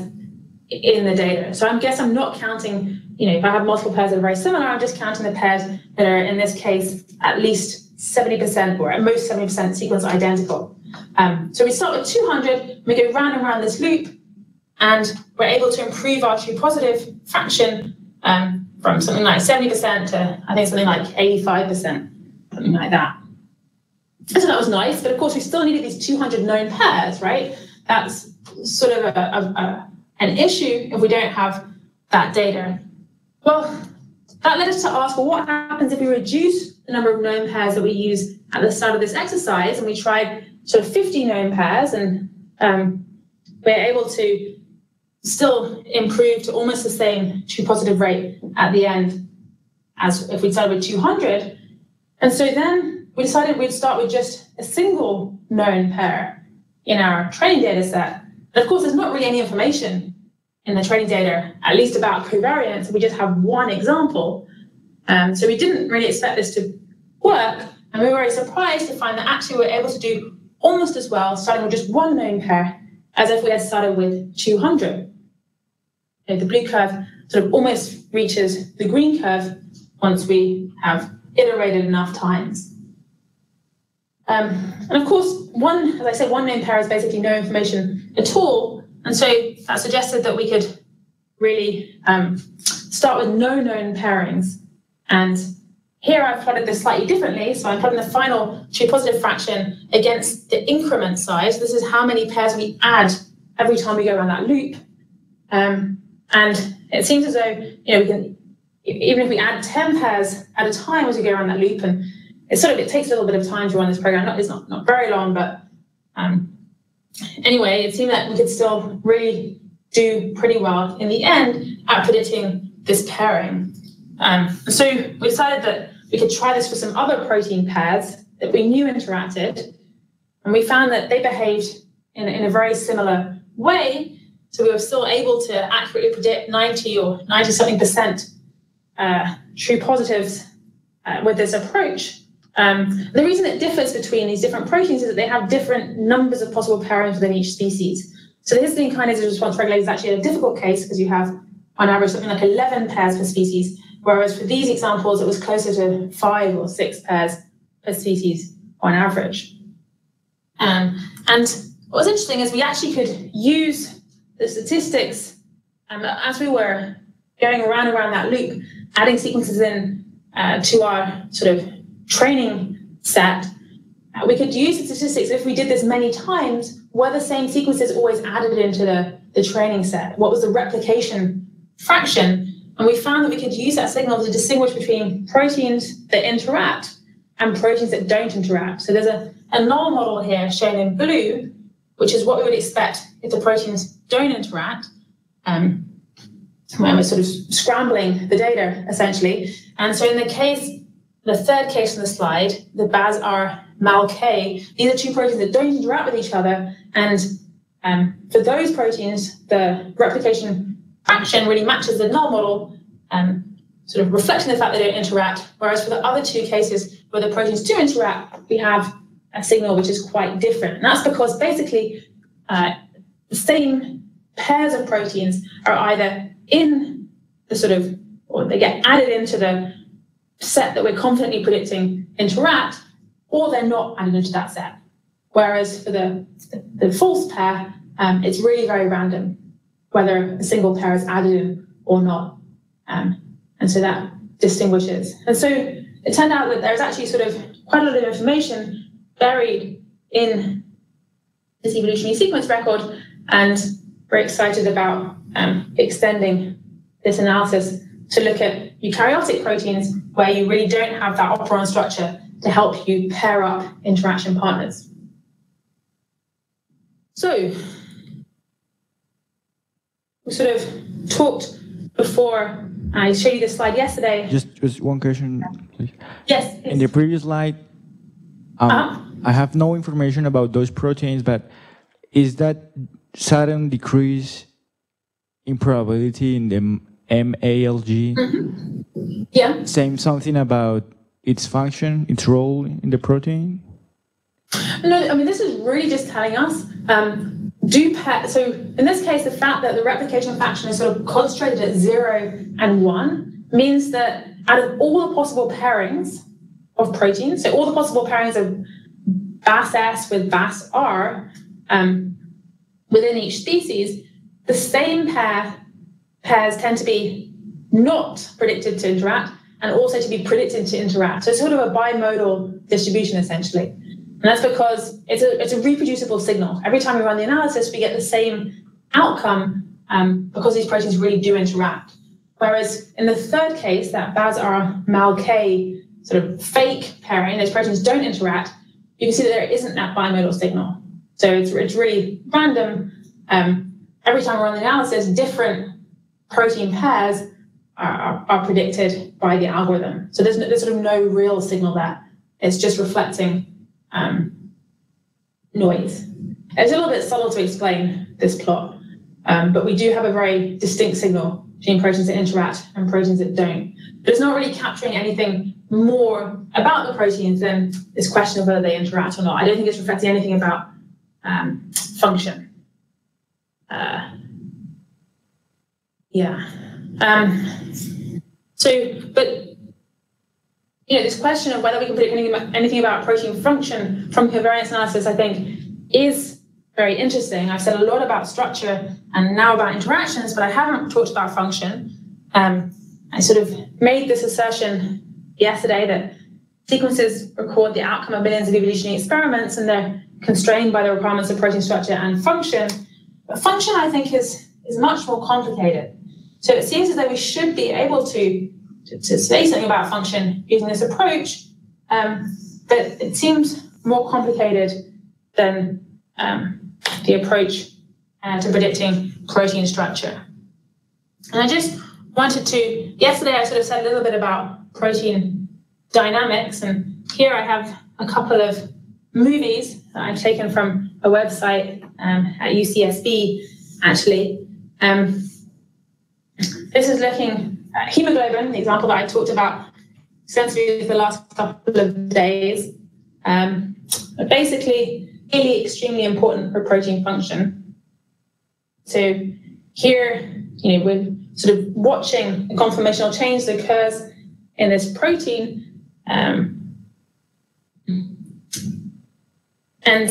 in the data. So I guess I'm not counting, you know, if I have multiple pairs that are very similar, I'm just counting the pairs that are, in this case, at least 70% or at most 70% sequence identical. Um, so we start with 200, we go round and round this loop, and we're able to improve our true positive fraction um, from something like 70% to I think something like 85%, something like that. So that was nice, but of course we still needed these 200 known pairs, right? That's sort of a, a, a, an issue if we don't have that data. Well, that led us to ask, well, what happens if we reduce the number of known pairs that we use at the start of this exercise? And we tried sort of 50 known pairs, and um, we're able to still improve to almost the same true positive rate at the end as if we started with 200. And so then we decided we'd start with just a single known pair in our training data set. And of course, there's not really any information in the training data, at least about covariance. We just have one example. Um, so we didn't really expect this to work. And we were very surprised to find that actually we we're able to do almost as well, starting with just one known pair, as if we had started with 200. Okay, the blue curve sort of almost reaches the green curve once we have iterated enough times. Um, and of course, one, as I said, one known pair is basically no information at all. And so that suggested that we could really um, start with no known pairings. And here I've plotted this slightly differently. So I'm plotting the final true positive fraction against the increment size. This is how many pairs we add every time we go around that loop. Um, and it seems as though, you know, we can, even if we add 10 pairs at a time as we go around that loop, and it sort of, it takes a little bit of time to run this program. Not, it's not, not very long, but um, anyway, it seemed that we could still really do pretty well in the end at predicting this pairing. Um, so we decided that we could try this for some other protein pairs that we knew interacted, and we found that they behaved in, in a very similar way. So we were still able to accurately predict 90 or 90 something percent uh, true positives uh, with this approach. Um, the reason it differs between these different proteins is that they have different numbers of possible pairings within each species. So the histidine kinase response regulator is actually a difficult case because you have, on average, something like 11 pairs per species, whereas for these examples, it was closer to five or six pairs per species on average. Um, and what was interesting is we actually could use the statistics um, as we were going around around that loop, adding sequences in uh, to our sort of training set, uh, we could use the statistics if we did this many times, were the same sequences always added into the, the training set? What was the replication fraction? And we found that we could use that signal to distinguish between proteins that interact and proteins that don't interact. So there's a, a null model here shown in blue, which is what we would expect if the proteins don't interact. Um, when we're sort of scrambling the data, essentially. And so in the case the third case on the slide, the BAS-R MAL-K, these are two proteins that don't interact with each other. And um, for those proteins, the replication fraction really matches the null model, um, sort of reflecting the fact they don't interact. Whereas for the other two cases where the proteins do interact, we have a signal which is quite different. And that's because basically uh, the same pairs of proteins are either in the sort of, or they get added into the set that we're confidently predicting interact, or they're not added into that set. Whereas for the, the, false pair, um, it's really very random whether a single pair is added in or not. Um, and so that distinguishes. And so it turned out that there's actually sort of quite a lot of information buried in this evolutionary sequence record, and we're excited about um, extending this analysis to look at eukaryotic proteins where you really don't have that operon structure to help you pair up interaction partners. So, we sort of talked before, I showed you this slide yesterday. Just, just one question, please. Yes. In the previous slide, um, uh -huh. I have no information about those proteins, but is that sudden decrease in probability in the MALG. Mm-hmm. Yeah. Same something about its function, its role in the protein? No, I mean, this is really just telling us um, do pa- so in this case, the fact that the replication fraction is sort of concentrated at zero and one means that out of all the possible pairings, of proteins. So all the possible pairings of BAS with BAS-R um, within each species, the same pair pairs tend to be not predicted to interact and also to be predicted to interact. So it's sort of a bimodal distribution essentially. And that's because it's a, it's a reproducible signal. Every time we run the analysis, we get the same outcome um, because these proteins really do interact. Whereas in the third case, that BAS-R MAL-K sort of fake pairing, those proteins don't interact, you can see that there isn't that bimodal signal. So it's, it's really random. Um, every time we run the analysis, different protein pairs are, are, predicted by the algorithm. So there's, there's sort of no real signal there. It's just reflecting um, noise. It's a little bit subtle to explain this plot, um, but we do have a very distinct signal between proteins that interact and proteins that don't. But it's not really capturing anything more about the proteins than this question of whether they interact or not. I don't think it's reflecting anything about um, function. Uh, yeah. Um, so, but you know, this question of whether we can predict anything, about protein function from covariance analysis, I think, is very interesting. I've said a lot about structure and now about interactions, but I haven't talked about function. Um, I sort of made this assertion yesterday that sequences record the outcome of millions of evolutionary experiments and they're constrained by the requirements of protein structure and function. But function, I think, is, is much more complicated. So it seems as though we should be able to, to, to say something about function using this approach, um, but it seems more complicated than um, the approach uh, to predicting protein structure. And I just wanted to, yesterday I sort of said a little bit about protein dynamics, and here I have a couple of movies that I've taken from a website um, at UCSB, actually. Um, this is looking at hemoglobin, the example that I talked about extensively for the last couple of days. Um, but basically, really extremely important for protein function. So here, you know, we're sort of watching a conformational change that occurs in this protein. Um, and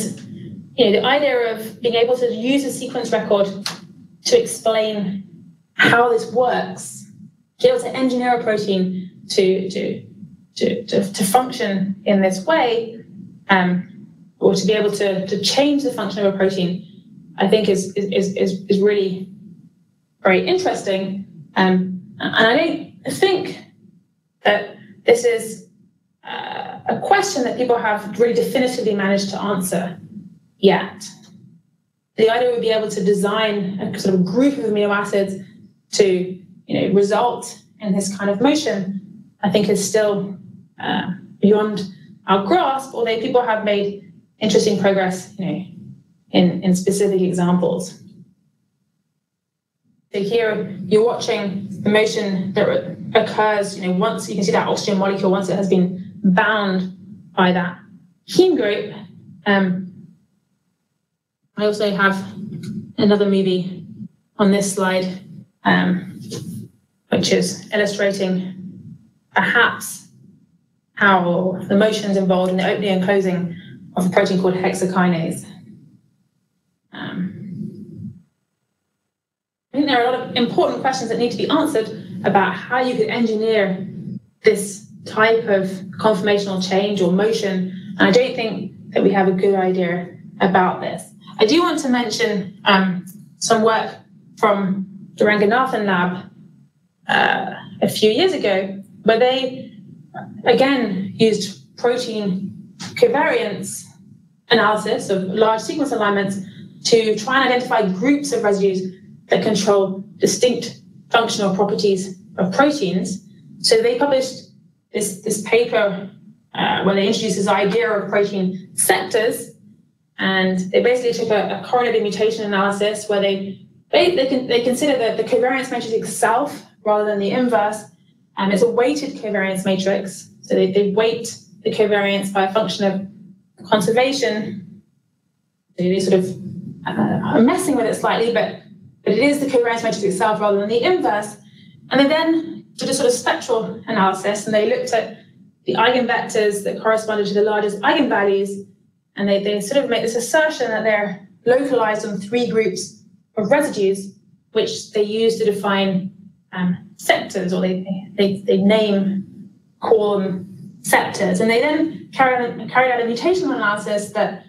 you know, the idea of being able to use a sequence record to explain how this works, to be able to engineer a protein to, to, to, to, to function in this way, um, or to be able to, to change the function of a protein, I think is, is, is, is really very interesting. Um, and I don't think that this is uh, a question that people have really definitively managed to answer yet. The idea would be able to design a sort of group of amino acids to you know, result in this kind of motion, I think is still uh, beyond our grasp, although people have made interesting progress you know, in, in specific examples. So here you're watching the motion that occurs, you know, once you can see that oxygen molecule, once it has been bound by that heme group. Um, I also have another movie on this slide um, which is illustrating perhaps how the motions involved in the opening and closing of a protein called hexokinase. Um, I think there are a lot of important questions that need to be answered about how you could engineer this type of conformational change or motion. And I don't think that we have a good idea about this. I do want to mention um, some work from the Ranganathan lab uh, a few years ago, where they again used protein covariance analysis of large sequence alignments to try and identify groups of residues that control distinct functional properties of proteins. So they published this, this paper uh, where they introduced this idea of protein sectors. And they basically took a, a correlated mutation analysis where they they, they, can, they consider the, the covariance matrix itself rather than the inverse. And it's a weighted covariance matrix. So they, they weight the covariance by a function of conservation. They sort of uh, messing with it slightly, but, but it is the covariance matrix itself rather than the inverse. And they then did a sort of spectral analysis and they looked at the eigenvectors that corresponded to the largest eigenvalues, and they, they sort of make this assertion that they're localized on three groups of residues, which they use to define um, sectors, or they, they, they name, call them sectors. And they then carried, carried out a mutational analysis that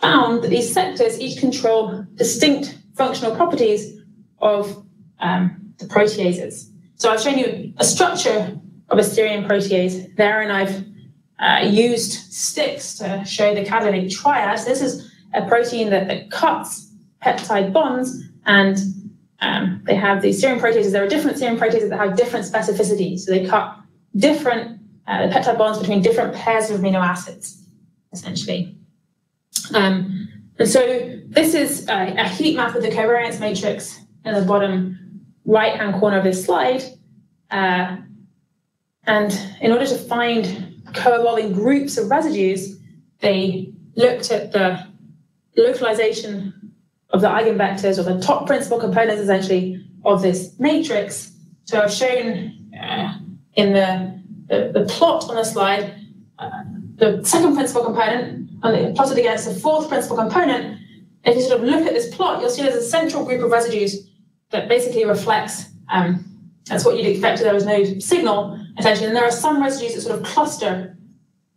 found that these sectors each control distinct functional properties of um, the proteases. So I've shown you a structure of a serine protease there, and I've uh, used sticks to show the catalytic triad. This is a protein that, that cuts peptide bonds, and um, they have these serine proteases. There are different serine proteases that have different specificities. So they cut different uh, peptide bonds between different pairs of amino acids, essentially. Um, and so this is a, a heat map of the covariance matrix in the bottom right-hand corner of this slide. Uh, and in order to find co-evolving groups of residues, they looked at the localization of the eigenvectors or the top principal components essentially of this matrix. So I've shown uh, in the, the, the, plot on the slide uh, the second principal component and plotted against the fourth principal component. If you sort of look at this plot, you'll see there's a central group of residues that basically reflects um, that's what you'd expect if there was no signal, essentially. And there are some residues that sort of cluster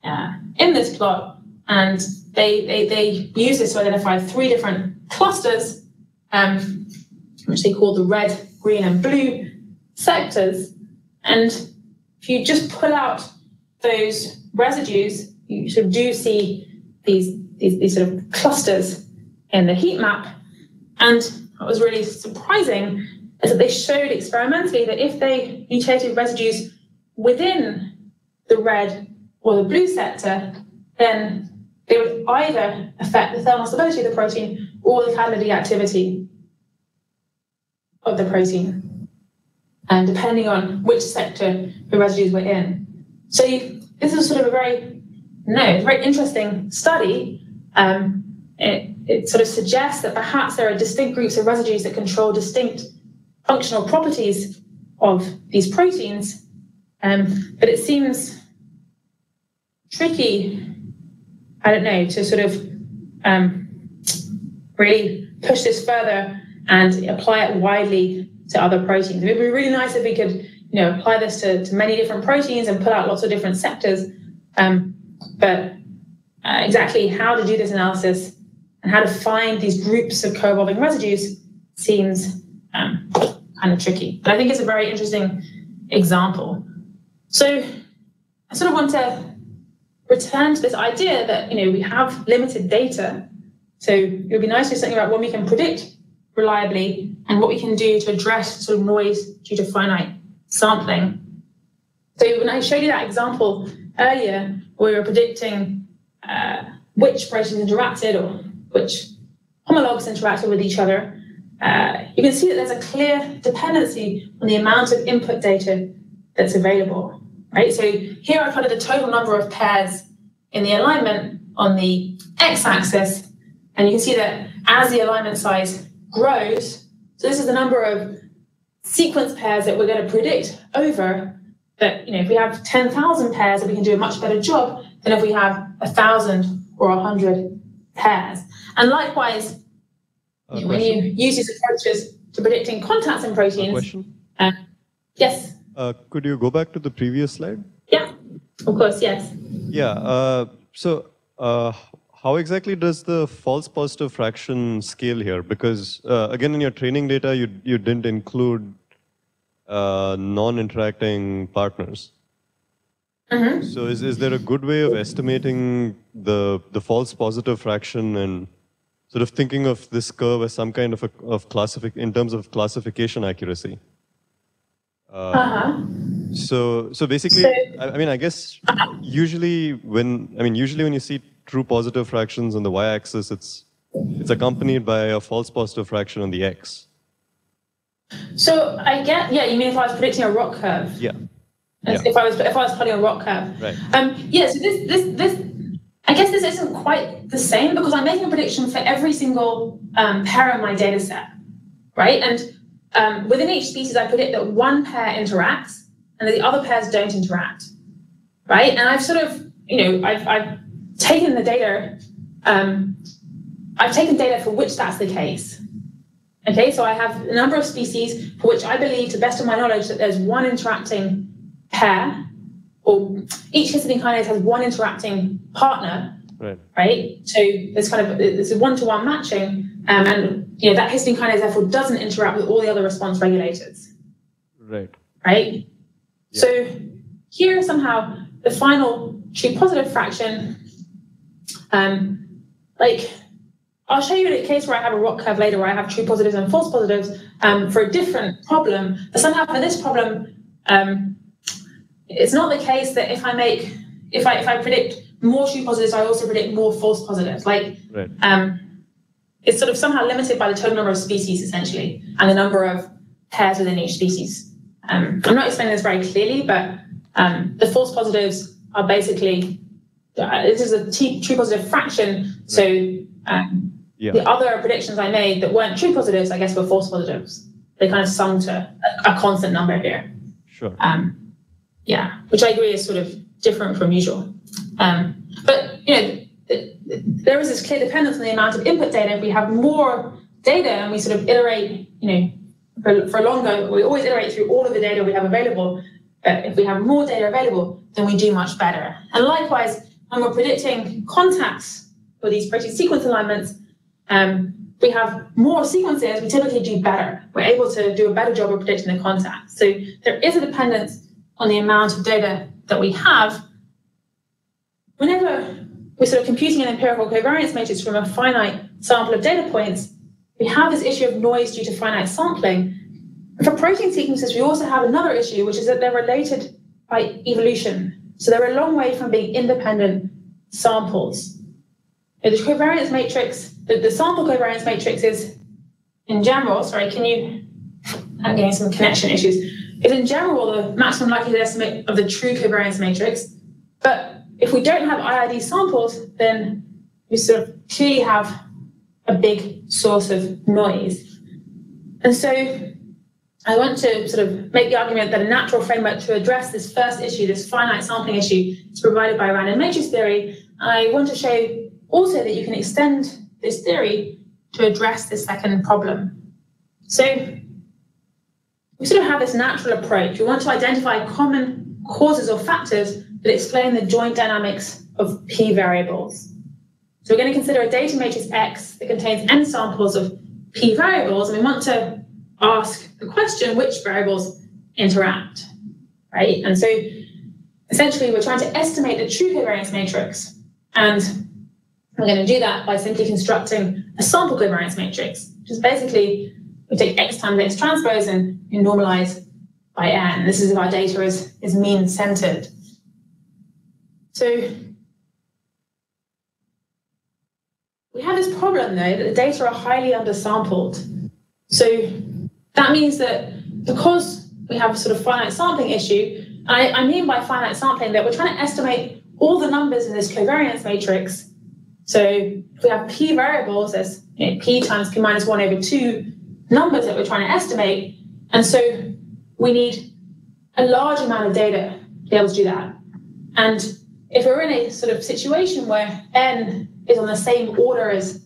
uh, in this plot, and they, they, they use this to identify three different clusters, um, which they call the red, green, and blue sectors. And if you just pull out those residues, you sort of do see these, these, these sort of clusters in the heat map. And what was really surprising is that they showed experimentally that if they mutated residues within the red or the blue sector, then they would either affect the thermal stability of the protein or the catalytic activity of the protein, and depending on which sector the residues were in. So you, this is sort of a very, no, very interesting study. Um, it, it sort of suggests that perhaps there are distinct groups of residues that control distinct functional properties of these proteins, um, but it seems tricky I don't know, to sort of um, really push this further and apply it widely to other proteins. It would be really nice if we could, you know, apply this to, to many different proteins and put out lots of different sectors. Um, but uh, exactly how to do this analysis and how to find these groups of co-evolving residues seems um, kind of tricky. But I think it's a very interesting example. So I sort of want to return to this idea that you know we have limited data. So it would be nice to do something about what we can predict reliably and what we can do to address sort of noise due to finite sampling. So when I showed you that example earlier, where we were predicting uh, which proteins interacted or which homologs interacted with each other, uh, you can see that there's a clear dependency on the amount of input data that's available right? So here I've plotted the total number of pairs in the alignment on the x-axis, and you can see that as the alignment size grows, so this is the number of sequence pairs that we're going to predict over, that, you know, if we have 10,000 pairs, that we can do a much better job than if we have a 1,000 or a 100 pairs. And likewise, when you use these approaches to predicting contacts in proteins, uh, yes? Uh, could you go back to the previous slide? Yeah, of course, yes. Yeah, uh, so uh, how exactly does the false positive fraction scale here? Because uh, again, in your training data, you, you didn't include uh, non-interacting partners. Mm -hmm. So is, is there a good way of estimating the, the false positive fraction and sort of thinking of this curve as some kind of, a, of classific in terms of classification accuracy? Uh, huh So, so basically, so, I mean, I guess uh-huh. usually when I mean, usually when you see true positive fractions on the y-axis, it's it's accompanied by a false positive fraction on the x. So I get, yeah. You mean if I was predicting a ROC curve? Yeah. yeah. If I was if I was plotting a ROC curve. Right. Um. Yeah. So this this this. I guess this isn't quite the same because I'm making a prediction for every single um, pair in my data set, right? And um, within each species, I predict that one pair interacts and that the other pairs don't interact, right? And I've sort of, you know, I've, I've taken the data, um, I've taken data for which that's the case. Okay, so I have a number of species for which I believe, to the best of my knowledge, that there's one interacting pair, or each histidine kinase has one interacting partner, right? Right. So there's kind of there's a one-to-one matching, um, and you know that histidine kinase therefore doesn't interact with all the other response regulators. Right. Right. Yeah. So here somehow the final true positive fraction, um, like I'll show you a case where I have a ROC curve later where I have true positives and false positives um, for a different problem. But somehow for this problem, um, it's not the case that if I make, if I if I predict more true positives, I also predict more false positives. Like, right. um, it's sort of somehow limited by the total number of species essentially, and the number of pairs within each species. Um, I'm not explaining this very clearly, but um, the false positives are basically this is a t- true positive fraction. So um, yeah. the other predictions I made that weren't true positives, I guess, were false positives. They kind of sum to a, a constant number here. Sure. Um, yeah, which I agree is sort of different from usual. Um, but you know, there is this clear dependence on the amount of input data. If we have more data and we sort of iterate, you know, for, for longer, we always iterate through all of the data we have available. But if we have more data available, then we do much better. And likewise, when we're predicting contacts for these protein sequence alignments, um, we have more sequences, we typically do better. We're able to do a better job of predicting the contacts. So there is a dependence on the amount of data that we have. Whenever we're sort of computing an empirical covariance matrix from a finite sample of data points, we have this issue of noise due to finite sampling. For protein sequences, we also have another issue, which is that they're related by evolution. So they're a long way from being independent samples. Now, the covariance matrix, the, the sample covariance matrix is, in general, sorry, can you, I'm getting some connection issues, is in general the maximum likelihood estimate of the true covariance matrix. But if we don't have IID samples, then we sort of clearly have a big source of noise. And so I want to sort of make the argument that a natural framework to address this first issue, this finite sampling issue, is provided by random matrix theory. I want to show also that you can extend this theory to address this second problem. So we sort of have this natural approach. We want to identify common causes or factors that explain the joint dynamics of p variables. So we're going to consider a data matrix X that contains n samples of p variables, and we want to ask the question which variables interact, right? And so essentially we're trying to estimate the true covariance matrix, and we're going to do that by simply constructing a sample covariance matrix, which is basically we take x times x transpose and you normalize by n. This is if our data is, is mean centered. So We have this problem though that the data are highly undersampled. So that means that because we have a sort of finite sampling issue, I, I mean by finite sampling that we're trying to estimate all the numbers in this covariance matrix. So if we have p variables, there's you know, p times p minus 1 over 2 numbers that we're trying to estimate. And so we need a large amount of data to be able to do that. And if we're in a sort of situation where n is on the same order as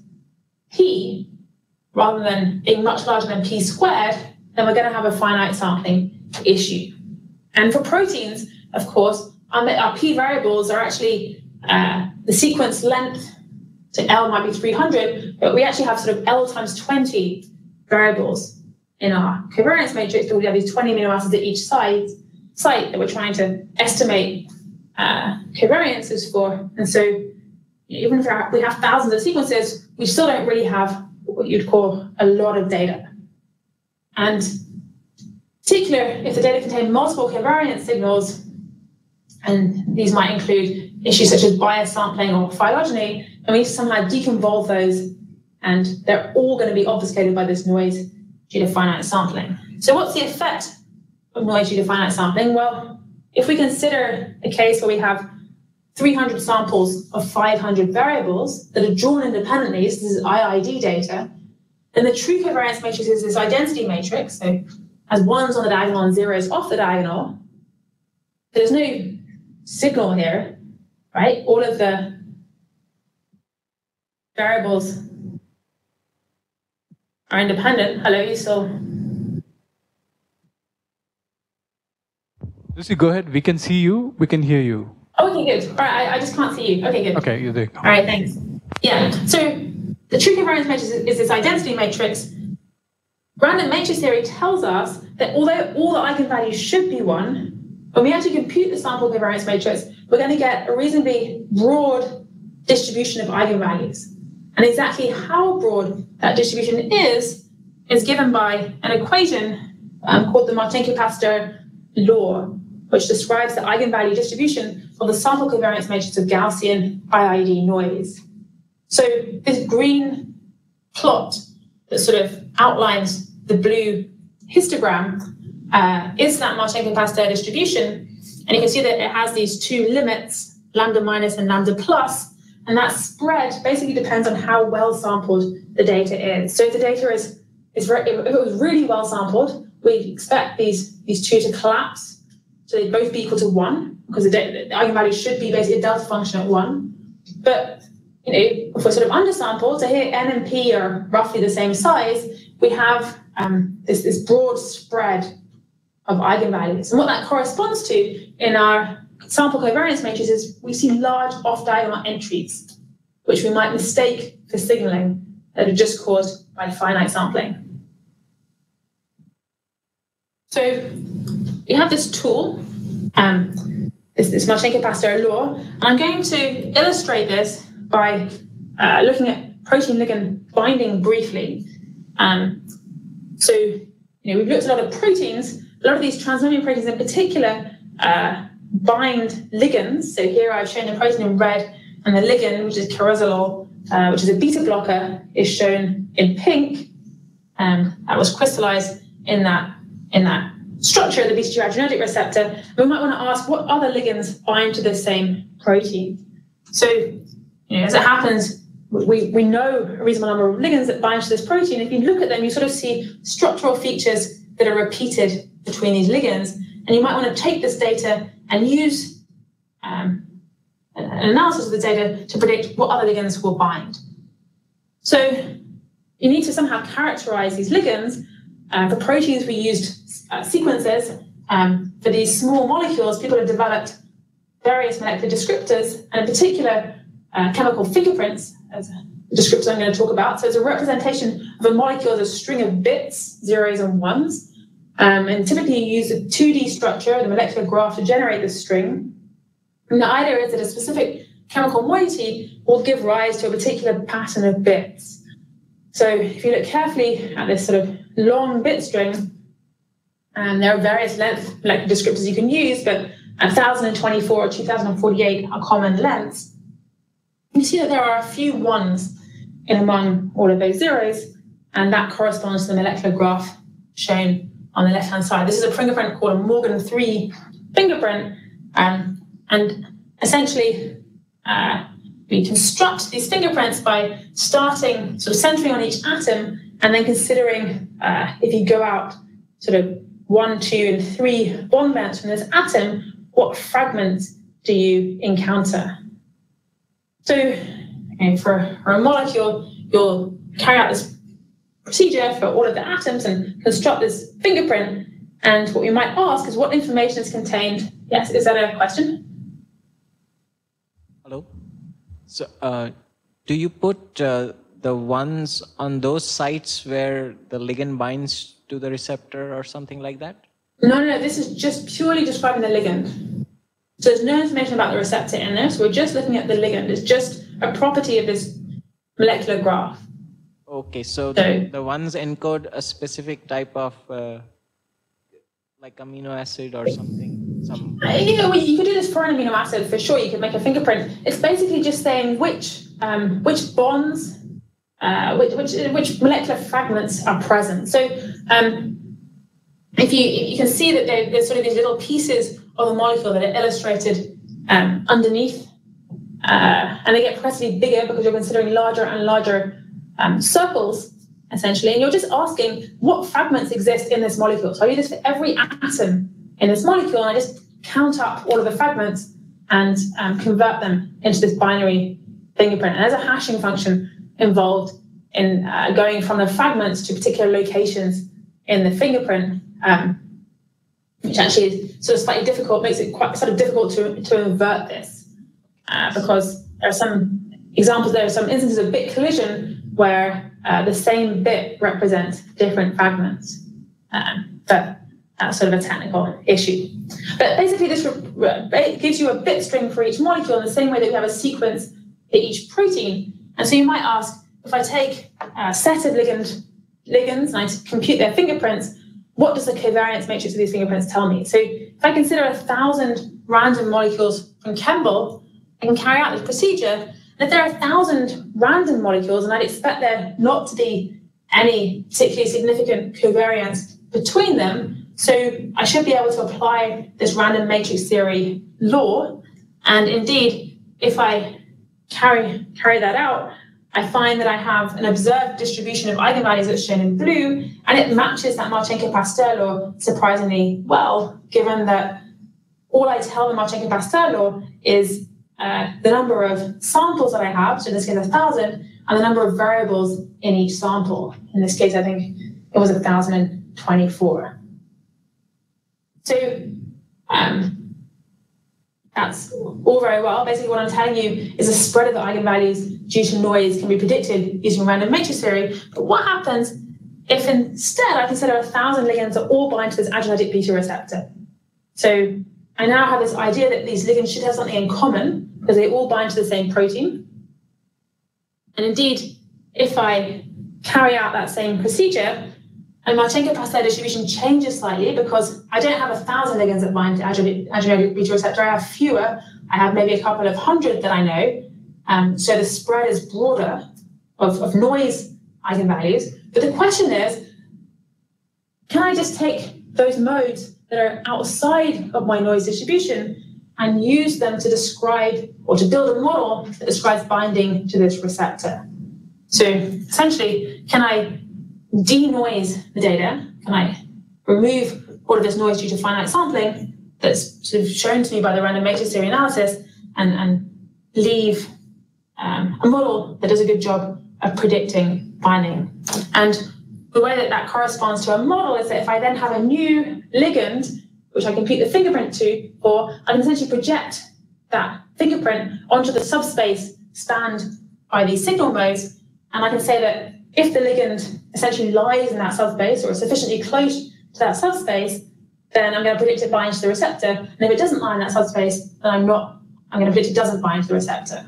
p, rather than being much larger than p squared, then we're going to have a finite sampling issue. And for proteins, of course, our, our p variables are actually uh, the sequence length, so L might be 300, but we actually have sort of L times 20 variables in our covariance matrix, so we have these 20 amino acids at each side, site that we're trying to estimate uh, covariances for. And so even if we have thousands of sequences, we still don't really have what you'd call a lot of data. And particular, if the data contain multiple covariance signals, and these might include issues such as bias sampling or phylogeny, and we somehow deconvolve those, and they're all going to be obfuscated by this noise due to finite sampling. So what's the effect of noise due to finite sampling? Well, if we consider a case where we have 300 samples of 500 variables that are drawn independently. So this is IID data. And the true covariance matrix is this identity matrix. So has ones on the diagonal and zeros off the diagonal. There's no signal here, right? All of the variables are independent. Hello, you still? Lucy, go ahead. We can see you. We can hear you. Okay, good. All right, I, I just can't see you. Okay, good. Okay, you're there. All right, thanks. Yeah, so the true covariance matrix is this identity matrix. Random matrix theory tells us that although all the eigenvalues should be one, when we actually compute the sample covariance matrix, we're going to get a reasonably broad distribution of eigenvalues. And exactly how broad that distribution is, is given by an equation um, called the Marchenko-Pastur law, which describes the eigenvalue distribution of the sample covariance matrix of Gaussian IID noise. So this green plot that sort of outlines the blue histogram uh, is that Marchenko-Pastur distribution. And you can see that it has these two limits, lambda minus and lambda plus, and that spread basically depends on how well sampled the data is. So if the data is, is if it was really well sampled, we expect these, these two to collapse. So they'd both be equal to one, because the, the eigenvalue should be basically a delta function at one. But you know, if we're sort of undersampled, so here n and p are roughly the same size, we have um, this, this broad spread of eigenvalues. And what that corresponds to in our sample covariance matrix is we see large off-diagonal entries, which we might mistake for signaling that are just caused by finite sampling. So we have this tool, um, this, this Marchenko-Pastur law, and I'm going to illustrate this by uh, looking at protein ligand binding briefly. Um, so, you know, we've looked at a lot of proteins. A lot of these transmembrane proteins in particular uh, bind ligands. So here I've shown the protein in red, and the ligand, which is carazolol, uh, which is a beta blocker, is shown in pink. And that was crystallized in that in that structure of the beta adrenergic receptor. We might want to ask what other ligands bind to the same protein. So, you know, as it happens, we, we know a reasonable number of ligands that bind to this protein. If you look at them, you sort of see structural features that are repeated between these ligands. And you might want to take this data and use um, an analysis of the data to predict what other ligands will bind. So you need to somehow characterize these ligands. Uh, for proteins, we used uh, sequences. Um, for these small molecules, people have developed various molecular descriptors, and in particular, uh, chemical fingerprints, as the descriptors I'm going to talk about. So it's a representation of a molecule as a string of bits, zeros and ones. Um, and typically you use a 2D structure, the molecular graph, to generate this string. And the idea is that a specific chemical moiety will give rise to a particular pattern of bits. So if you look carefully at this sort of long bit string, and there are various length molecular descriptors you can use, but 1024 or 2048 are common lengths. You see that there are a few ones in among all of those zeros, and that corresponds to the molecular graph shown on the left-hand side. This is a fingerprint called a Morgan 3 fingerprint. Um, and essentially, uh, we construct these fingerprints by starting sort of centering on each atom and then considering uh, if you go out sort of one, two, and three bond lengths from this atom, what fragments do you encounter? So okay, for, for a molecule, you'll carry out this procedure for all of the atoms and construct this fingerprint. And what we might ask is what information is contained. Yes, is that a question? Hello. So, uh, do you put uh, the ones on those sites where the ligand binds to the receptor or something like that? No, no, no. this is just purely describing the ligand. So there's no information about the receptor in this. We're just looking at the ligand. It's just a property of this molecular graph. Okay, so, so the, the, ones encode a specific type of uh, like amino acid or something. Some. Uh, you know, you could do this for an amino acid for sure. You could make a fingerprint. It's basically just saying which um, which bonds, uh, which, which which molecular fragments are present. So um, if you you can see that there's sort of these little pieces of the molecule that are illustrated um, underneath, uh, and they get progressively bigger because you're considering larger and larger um, circles, essentially, and you're just asking what fragments exist in this molecule. So I do this for every atom in this molecule, and I just count up all of the fragments and um, convert them into this binary fingerprint. And there's a hashing function involved in uh, going from the fragments to particular locations in the fingerprint, um, which actually is sort of slightly difficult, makes it quite sort of difficult to, to invert this uh, because there are some examples, there are some instances of bit collision where uh, the same bit represents different fragments. Um, but that's sort of a technical issue. But basically, this gives you a bit string for each molecule in the same way that we have a sequence for each protein. And so you might ask, if I take a set of ligand, ligands and I compute their fingerprints, what does the covariance matrix of these fingerprints tell me? So if I consider a thousand random molecules from ChEMBL, I can carry out this procedure. And if there are a thousand random molecules, and I'd expect there not to be any particularly significant covariance between them, so I should be able to apply this random matrix theory law. And indeed, if I carry, carry that out, I find that I have an observed distribution of eigenvalues that's shown in blue, and it matches that Marchenko-Pastur law surprisingly well, given that all I tell the Marchenko-Pastur law is uh, the number of samples that I have, so in this case, a thousand, and the number of variables in each sample. In this case, I think it was 1,024. So um, that's all very well. Basically, what I'm telling you is the spread of the eigenvalues due to noise can be predicted using random matrix theory. But what happens if instead I consider a thousand ligands that all bind to this adrenergic beta receptor? So I now have this idea that these ligands should have something in common because they all bind to the same protein. And indeed, if I carry out that same procedure, and my Marchenko-Pastur distribution changes slightly because I don't have a thousand ligands that bind to adrenergic beta receptor. I have fewer. I have maybe a couple of hundred that I know. Um, so the spread is broader of, of noise eigenvalues. But the question is, can I just take those modes that are outside of my noise distribution and use them to describe or to build a model that describes binding to this receptor? So essentially, can I denoise the data? Can I remove all of this noise due to finite sampling that's sort of shown to me by the random matrix theory analysis and, and leave um, a model that does a good job of predicting binding? And the way that that corresponds to a model is that if I then have a new ligand, which I compute the fingerprint to, or I can essentially project that fingerprint onto the subspace spanned by these signal modes, and I can say that if the ligand essentially lies in that subspace or is sufficiently close to that subspace, then I'm going to predict it binds to the receptor. And if it doesn't lie in that subspace, then I'm not, I'm going to predict it doesn't bind to the receptor.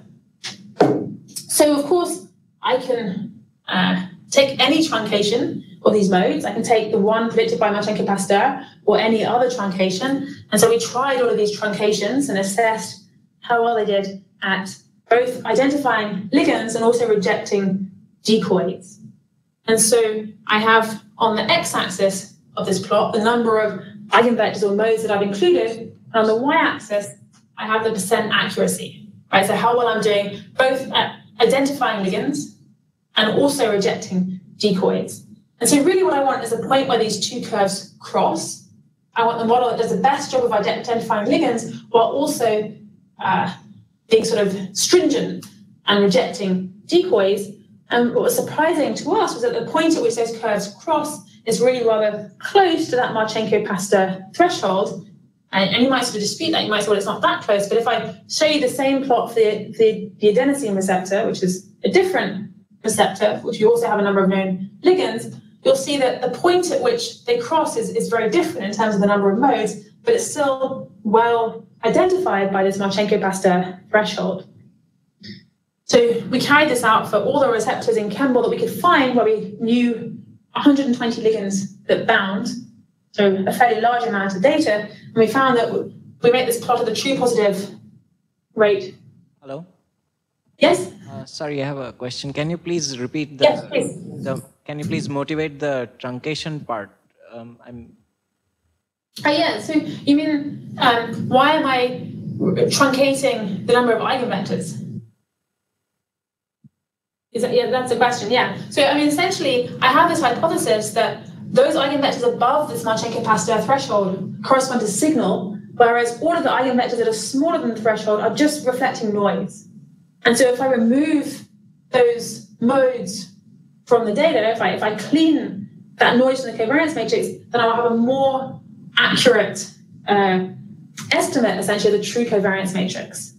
So of course, I can uh, take any truncation of these modes. I can take the one predicted by Marchenko-Pastur or any other truncation. And so we tried all of these truncations and assessed how well they did at both identifying ligands and also rejecting decoys. And so I have on the x-axis of this plot the number of eigenvectors or modes that I've included, and on the y-axis I have the percent accuracy, right? So how well I'm doing both at identifying ligands and also rejecting decoys. And so really what I want is a point where these two curves cross. I want the model that does the best job of identifying ligands while also uh, being sort of stringent and rejecting decoys. And what was surprising to us was that the point at which those curves cross is really rather close to that Marchenko-Pastur threshold. And, you might sort of dispute that. You might say, well, it's not that close. But if I show you the same plot for the, the, the adenosine receptor, which is a different receptor, which you also have a number of known ligands, you'll see that the point at which they cross is, is very different in terms of the number of modes, but it's still well identified by this Marchenko-Pastur threshold. So we carried this out for all the receptors in ChEMBL that we could find where we knew 120 ligands that bound, so a fairly large amount of data, and we found that we made this plot of the true positive rate. Hello? Yes? Uh, sorry, I have a question. Can you please repeat the, yes, please. the can you please motivate the truncation part? Um, I'm. Oh, yeah, so you mean um, why am I truncating the number of eigenvectors? Is that, yeah, that's a question, yeah. So, I mean, essentially, I have this hypothesis that those eigenvectors above this Marchenko-Pastur threshold correspond to signal, whereas all of the eigenvectors that are smaller than the threshold are just reflecting noise. And so if I remove those modes from the data, if I, if I clean that noise from the covariance matrix, then I'll have a more accurate uh, estimate, essentially, of the true covariance matrix.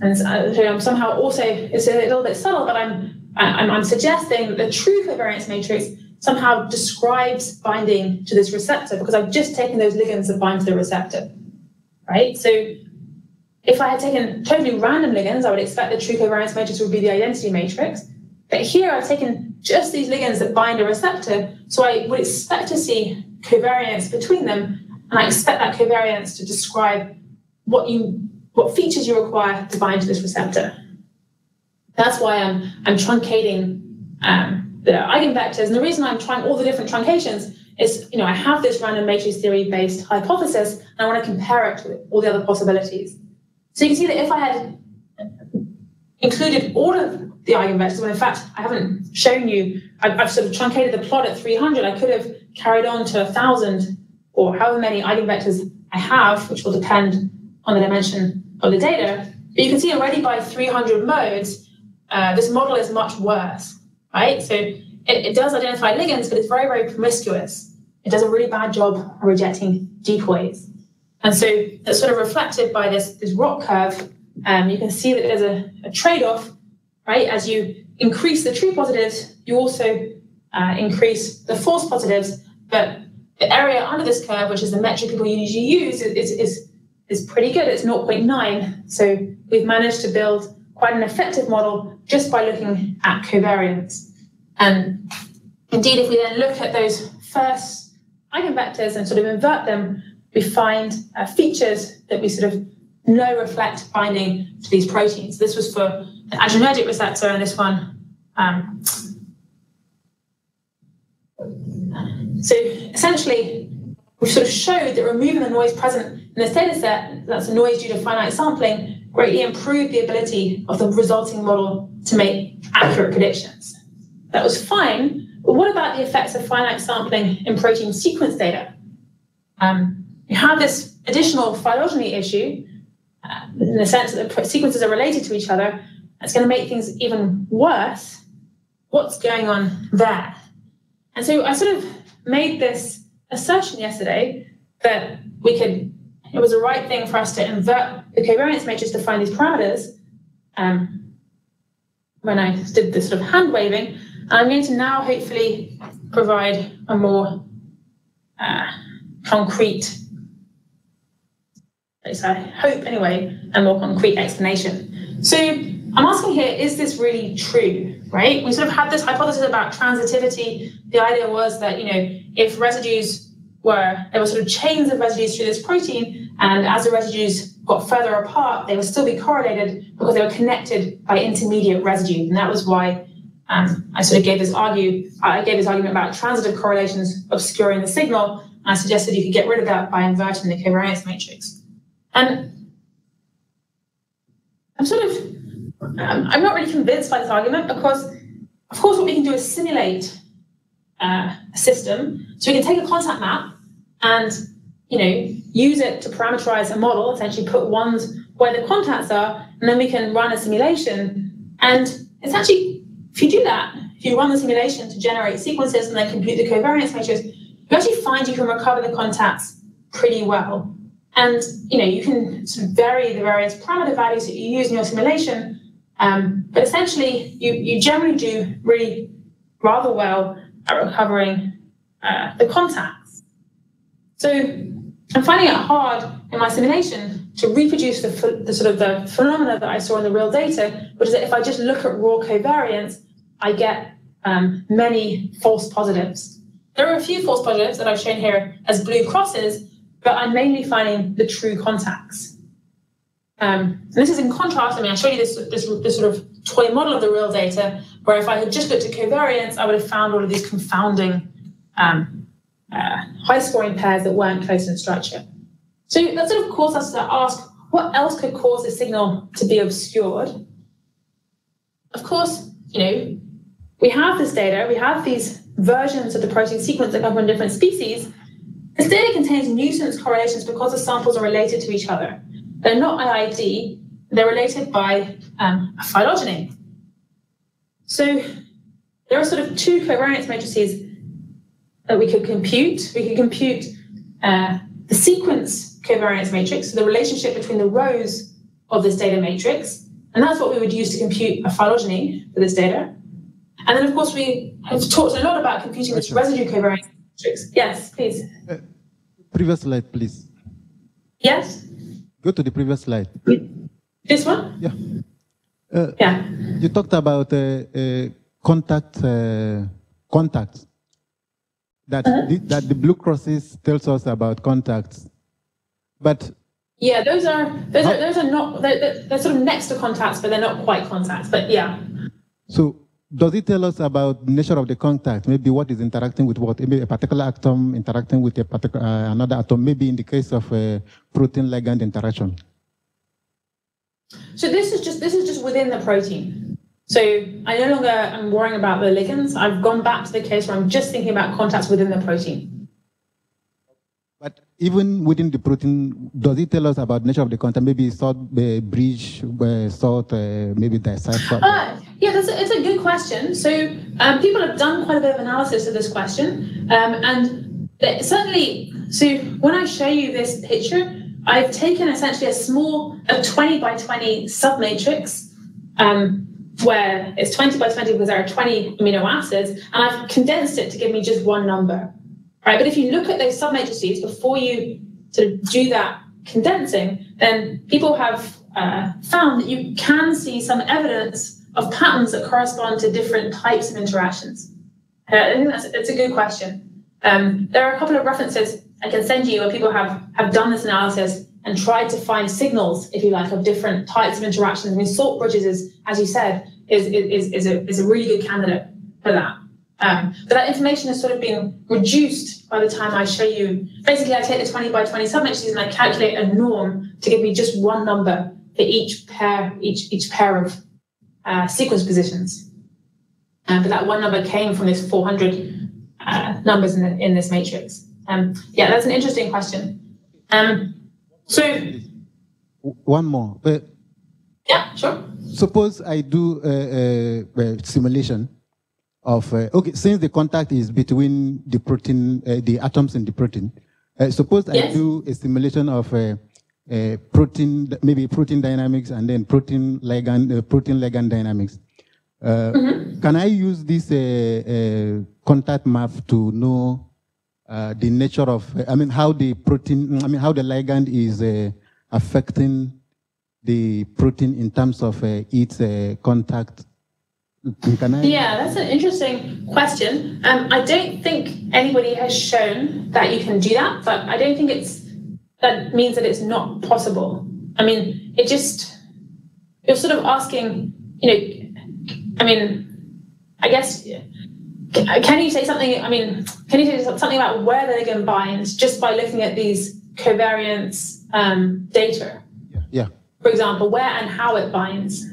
And uh, so I'm somehow also, it's a little bit subtle, but I'm, I'm, I'm suggesting that the true covariance matrix somehow describes binding to this receptor because I've just taken those ligands that bind to the receptor, right? So if I had taken totally random ligands, I would expect the true covariance matrix would be the identity matrix. But here I've taken just these ligands that bind a receptor, so I would expect to see covariance between them, and I expect that covariance to describe what you what features you require to bind to this receptor. That's why I'm I'm truncating um, the eigenvectors, and the reason I'm trying all the different truncations is, you know, I have this random matrix theory based hypothesis, and I want to compare it to all the other possibilities. So you can see that if I had included all of the eigenvectors, when in fact I haven't shown you, I've, I've, sort of truncated the plot at 300, I could have carried on to 1,000 or however many eigenvectors I have, which will depend on the dimension of the data. But you can see already by 300 modes, uh, this model is much worse, right? So it, it does identify ligands, but it's very, very promiscuous. It does a really bad job rejecting decoys. And so that's sort of reflected by this, this ROC curve. Um, you can see that there's a, a trade-off right? As you increase the true positives, you also uh, increase the false positives, but the area under this curve, which is the metric people usually use, is, is, is pretty good. It's 0.9. So we've managed to build quite an effective model just by looking at covariance. And indeed, if we then look at those first eigenvectors and sort of invert them, we find uh, features that we sort of know reflect binding to these proteins. This was for an adrenergic receptor and this one. Um, so essentially, we've sort of showed that removing the noise present this data set, that's noise due to finite sampling, greatly improved the ability of the resulting model to make accurate predictions. That was fine, but what about the effects of finite sampling in protein sequence data? Um, you have this additional phylogeny issue uh, in the sense that the sequences are related to each other, it's going to make things even worse. What's going on there? And so I sort of made this assertion yesterday that we could, it was the right thing for us to invert the covariance matrix to find these parameters um, when I did this sort of hand waving. I'm going to now hopefully provide a more uh, concrete, I hope anyway, a more concrete explanation. So I'm asking here, is this really true, right? We sort of had this hypothesis about transitivity. The idea was that, you know, if residues were, there were sort of chains of residues through this protein, and as the residues got further apart, they would still be correlated because they were connected by intermediate residues. And that was why um, I sort of gave this argue, I gave this argument about transitive correlations obscuring the signal. And I suggested you could get rid of that by inverting the covariance matrix. And I'm sort of um, I'm not really convinced by this argument because, of course, what we can do is simulate uh, a system. So we can take a contact map and, you know, use it to parameterize a model, essentially put ones where the contacts are, and then we can run a simulation. And it's actually, if you do that, if you run the simulation to generate sequences and then compute the covariance matrix, you actually find you can recover the contacts pretty well. And you know, you can sort of vary the various parameter values that you use in your simulation um, but essentially, you, you generally do really rather well at recovering uh, the contacts. So I'm finding it hard in my simulation to reproduce the, the, sort of the phenomena that I saw in the real data, which is that if I just look at raw covariance, I get um, many false positives. There are a few false positives that I've shown here as blue crosses, but I'm mainly finding the true contacts. Um, this is in contrast, I mean, I showed you this, this, this sort of toy model of the real data, where if I had just looked at covariance, I would have found all of these confounding um, uh, high scoring pairs that weren't close in structure. So that sort of caused us to ask, what else could cause the signal to be obscured? Of course, you know, we have this data, we have these versions of the protein sequence that come from different species. this data contains nuisance correlations because the samples are related to each other. They're not IID, they're related by um, a phylogeny. So there are sort of two covariance matrices that we could compute. We could compute uh, the sequence covariance matrix, so the relationship between the rows of this data matrix, and that's what we would use to compute a phylogeny for this data. And then, of course, we have talked a lot about computing this residue covariance matrix. Yes, please. Uh, previous slide, please. Yes? Go to the previous slide. This one? Yeah. Uh, yeah. You talked about uh, uh, contact uh, contacts. That -huh. the, that the blue crosses tells us about contacts, but yeah, those are those are those are not they're, they're sort of next to contacts, but they're not quite contacts. But yeah. So does it tell us about the nature of the contact? Maybe what is interacting with what? Maybe a particular atom interacting with a particular uh, another atom. Maybe in the case of a protein ligand interaction. So this is just this is just within the protein. So I no longer am worrying about the ligands. I've gone back to the case where I'm just thinking about contacts within the protein. But even within the protein, does it tell us about nature of the contact? Maybe salt, uh, bridge, uh, salt, uh, maybe decipher. Uh, yeah, that's a, it's a good question. So um, people have done quite a bit of analysis of this question, um, and certainly. So when I show you this picture, I've taken essentially a small, a 20 by 20 submatrix, um, where it's 20 by 20 because there are 20 amino acids, and I've condensed it to give me just one number. Right? But if you look at those submatrices before you sort of do that condensing, then people have uh, found that you can see some evidence of patterns that correspond to different types of interactions. Uh, I think that's it's a good question. Um, there are a couple of references I can send you where people have, have done this analysis and tried to find signals, if you like, of different types of interactions. I mean, salt bridges is, as you said, is, is, is, a, is a really good candidate for that. Um, but that information has sort of been reduced by the time I show you. Basically, I take the 20 by 20 submatrices and I calculate a norm to give me just one number for each pair, each, each pair of uh, sequence positions. Uh, but that one number came from this 400 uh, numbers in, the, in this matrix. Um, yeah, that's an interesting question. Um, so, one more. But yeah, sure. Suppose I do a, a, a simulation of uh, okay, since the contact is between the protein, uh, the atoms in the protein. Uh, suppose yes. I do a simulation of a, uh, protein, maybe protein dynamics, and then protein ligand, uh, protein ligand dynamics. Mm -hmm. Can I use this contact map to know uh, the nature of, I mean, how the protein, I mean, how the ligand is uh, affecting the protein in terms of uh, its uh, contact? I... Yeah, that's an interesting question. Um, I don't think anybody has shown that you can do that, but I don't think it's that means that it's not possible. I mean, it just you're sort of asking, you know, I mean, I guess can you say something? I mean, can you say something about where the ligand binds just by looking at these covariance um, data? Yeah. yeah. For example, where and how it binds.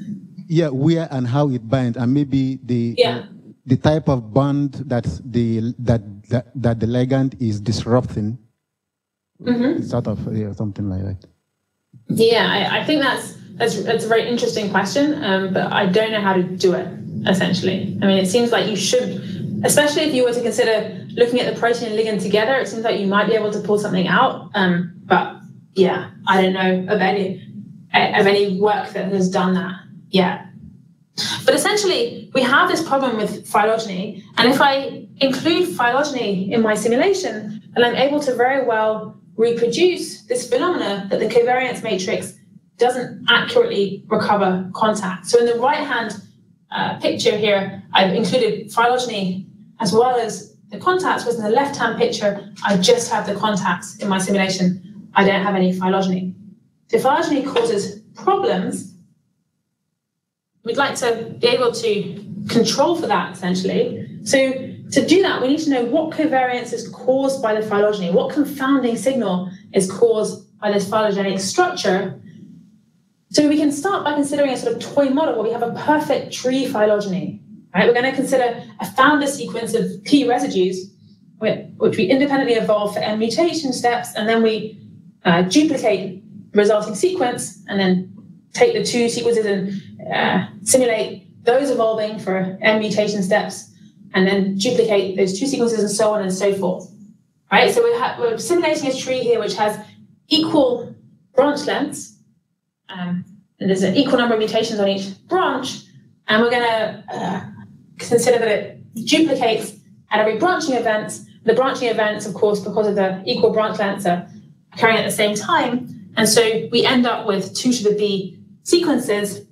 Yeah, where and how it binds, and maybe the yeah. the type of bond that the that that, that the ligand is disrupting. Mm-hmm. Sort of yeah, something like that. Yeah, I, I think that's that's that's a very interesting question, um, but I don't know how to do it. Essentially, I mean, it seems like you should especially if you were to consider looking at the protein and ligand together, it seems like you might be able to pull something out. Um, but yeah, I don't know of any of any work that has done that yet. But essentially, we have this problem with phylogeny, and if I include phylogeny in my simulation, then I'm able to very well reproduce this phenomena that the covariance matrix doesn't accurately recover contact. So in the right-hand uh, picture here, I've included phylogeny as well as the contacts, was in the left-hand picture, I just have the contacts in my simulation. I don't have any phylogeny. So phylogeny causes problems. We'd like to be able to control for that, essentially. So to do that, we need to know what covariance is caused by the phylogeny, what confounding signal is caused by this phylogenetic structure. So we can start by considering a sort of toy model where we have a perfect tree phylogeny. Right? We're going to consider a founder sequence of key residues, which we independently evolve for M mutation steps, and then we uh, duplicate the resulting sequence, and then take the two sequences and uh, simulate those evolving for M mutation steps, and then duplicate those two sequences and so on and so forth. Right, so we're, we're simulating a tree here which has equal branch lengths, um, and there's an equal number of mutations on each branch, and we're going to uh, consider that it duplicates at every branching event. The branching events, of course, because of the equal branch lengths, are occurring at the same time, and so we end up with two to the b sequences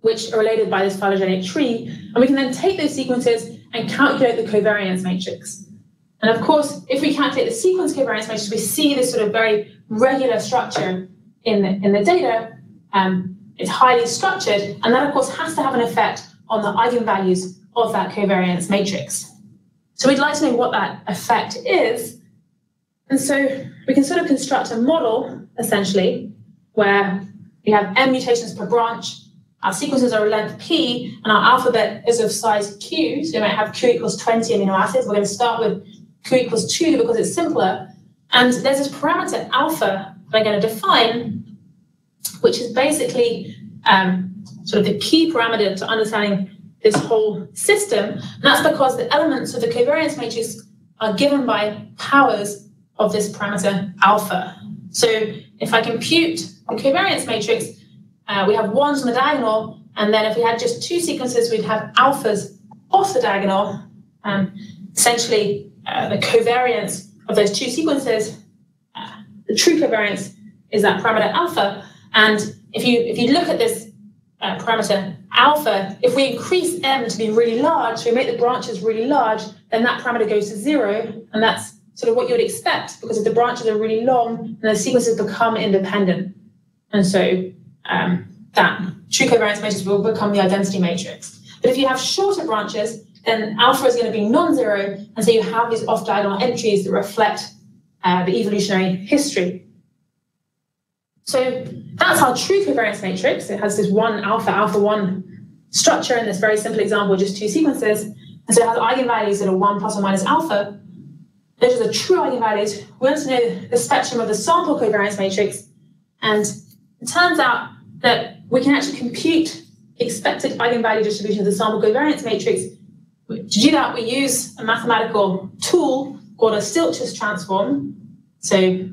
which are related by this phylogenetic tree, and we can then take those sequences and calculate the covariance matrix. And of course, if we calculate the sequence covariance matrix, we see this sort of very regular structure in the, in the data. Um, it's highly structured, and that of course has to have an effect on the eigenvalues of that covariance matrix. So we'd like to know what that effect is. And so we can sort of construct a model, essentially, where we have m mutations per branch, our sequences are a length p, and our alphabet is of size q, so we might have q equals 20 amino acids. We're going to start with q equals 2 because it's simpler. And there's this parameter alpha that I'm going to define, which is basically um, sort of the key parameter to understanding this whole system. And that's because the elements of the covariance matrix are given by powers of this parameter alpha. So if I compute the covariance matrix, uh, we have ones on the diagonal, and then if we had just two sequences, we'd have alphas off the diagonal. Um, essentially, uh, the covariance of those two sequences, uh, the true covariance is that parameter alpha. And if you if you look at this uh, parameter alpha, if we increase m to be really large, we make the branches really large, then that parameter goes to zero, and that's sort of what you would expect because if the branches are really long, then the sequences become independent. And so um, that true covariance matrix will become the identity matrix. But if you have shorter branches, then alpha is going to be non-zero, and so you have these off-diagonal entries that reflect uh, the evolutionary history. So that's our true covariance matrix. It has this one alpha, alpha one structure in this very simple example, just two sequences. And so it has eigenvalues that are one plus or minus alpha. Those are the true eigenvalues. We want to know the spectrum of the sample covariance matrix. And it turns out that we can actually compute expected eigenvalue distribution of the sample covariance matrix to do that, we use a mathematical tool called a Stieltjes transform. So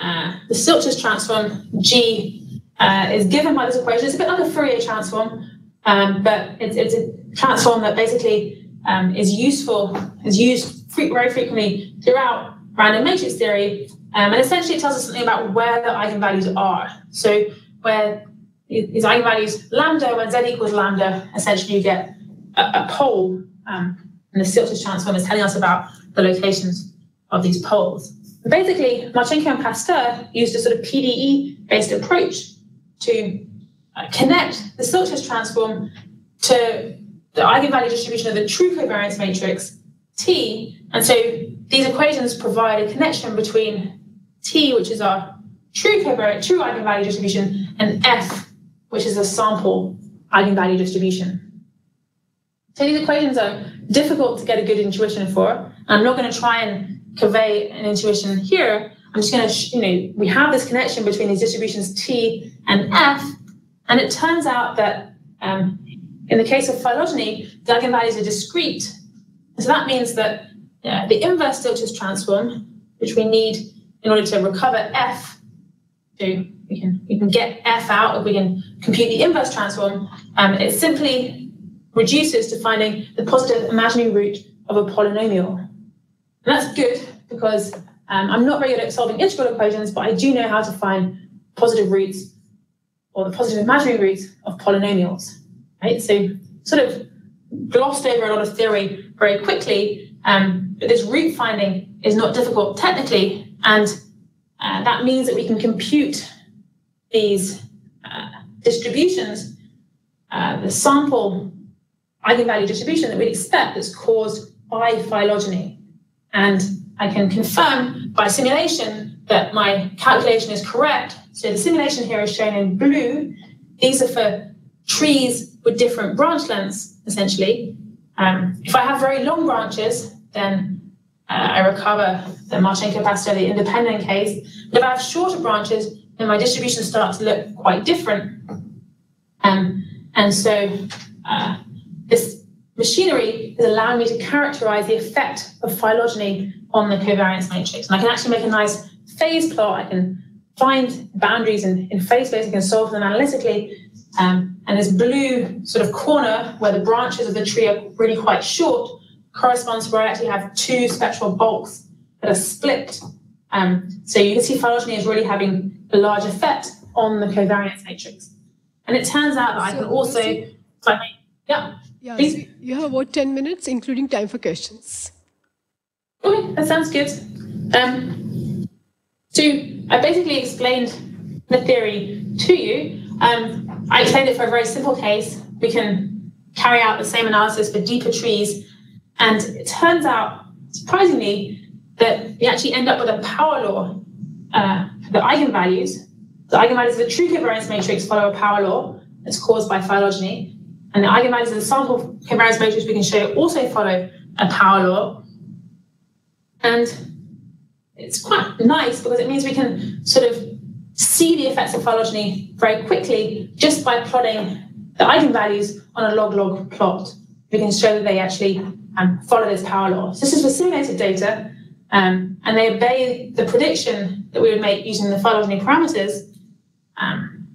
the Stieltjes transform G uh, is given by this equation. It's a bit like a Fourier transform, um, but it's, it's, a transform that basically um, is useful, is used very frequently throughout random matrix theory. Um, and essentially it tells us something about where the eigenvalues are. So where these eigenvalues lambda, when z equals lambda, essentially you get a, a pole, um, and the Stieltjes transform is telling us about the locations of these poles. Basically, Marchenko and Pastur used a sort of PDE-based approach to uh, connect the Stieltjes transform to the eigenvalue distribution of the true covariance matrix T. And so these equations provide a connection between T, which is our true covariance, true eigenvalue distribution, and F, which is a sample eigenvalue distribution. So these equations are difficult to get a good intuition for. I'm not going to try and convey an intuition here. I'm just going to, you know, we have this connection between these distributions T and F, and it turns out that um, in the case of phylogeny, the eigenvalues are discrete. so that means that uh, the inverse Stieltjes transform, which we need in order to recover F, so we can, we can get F out if we can compute the inverse transform, um, it's simply reduces to finding the positive imaginary root of a polynomial. And that's good because um, I'm not very good at solving integral equations, but I do know how to find positive roots or the positive imaginary roots of polynomials. Right? So sort of glossed over a lot of theory very quickly, um, but this root finding is not difficult technically, and uh, that means that we can compute these uh, distributions, uh, the sample eigenvalue distribution that we'd expect that's caused by phylogeny. And I can confirm by simulation that my calculation is correct. So the simulation here is shown in blue. These are for trees with different branch lengths, essentially. Um, if I have very long branches, then uh, I recover the Marchenko the independent case. But if I have shorter branches, then my distribution starts to look quite different. Um, and so uh, this machinery is allowing me to characterize the effect of phylogeny on the covariance matrix. And I can actually make a nice phase plot. I can find boundaries in, in phase space. I can solve them analytically. Um, and this blue sort of corner where the branches of the tree are really quite short corresponds to where I actually have two spectral bulks that are split. Um, so you can see phylogeny is really having a large effect on the covariance matrix. And it turns out that so I can also, yeah. Yeah, so you have about 10 minutes, including time for questions. Okay, that sounds good. Um, so I basically explained the theory to you. Um, I explained it for a very simple case. We can carry out the same analysis for deeper trees. And it turns out, surprisingly, that we actually end up with a power law uh, for the eigenvalues. The eigenvalues of the true covariance matrix follow a power law that's caused by phylogeny. And the eigenvalues of the sample covariance matrix we can show also follow a power law. And it's quite nice because it means we can sort of see the effects of phylogeny very quickly just by plotting the eigenvalues on a log-log plot. We can show that they actually um, follow this power law. So this is for simulated data, um, and they obey the prediction that we would make using the phylogeny parameters. Um,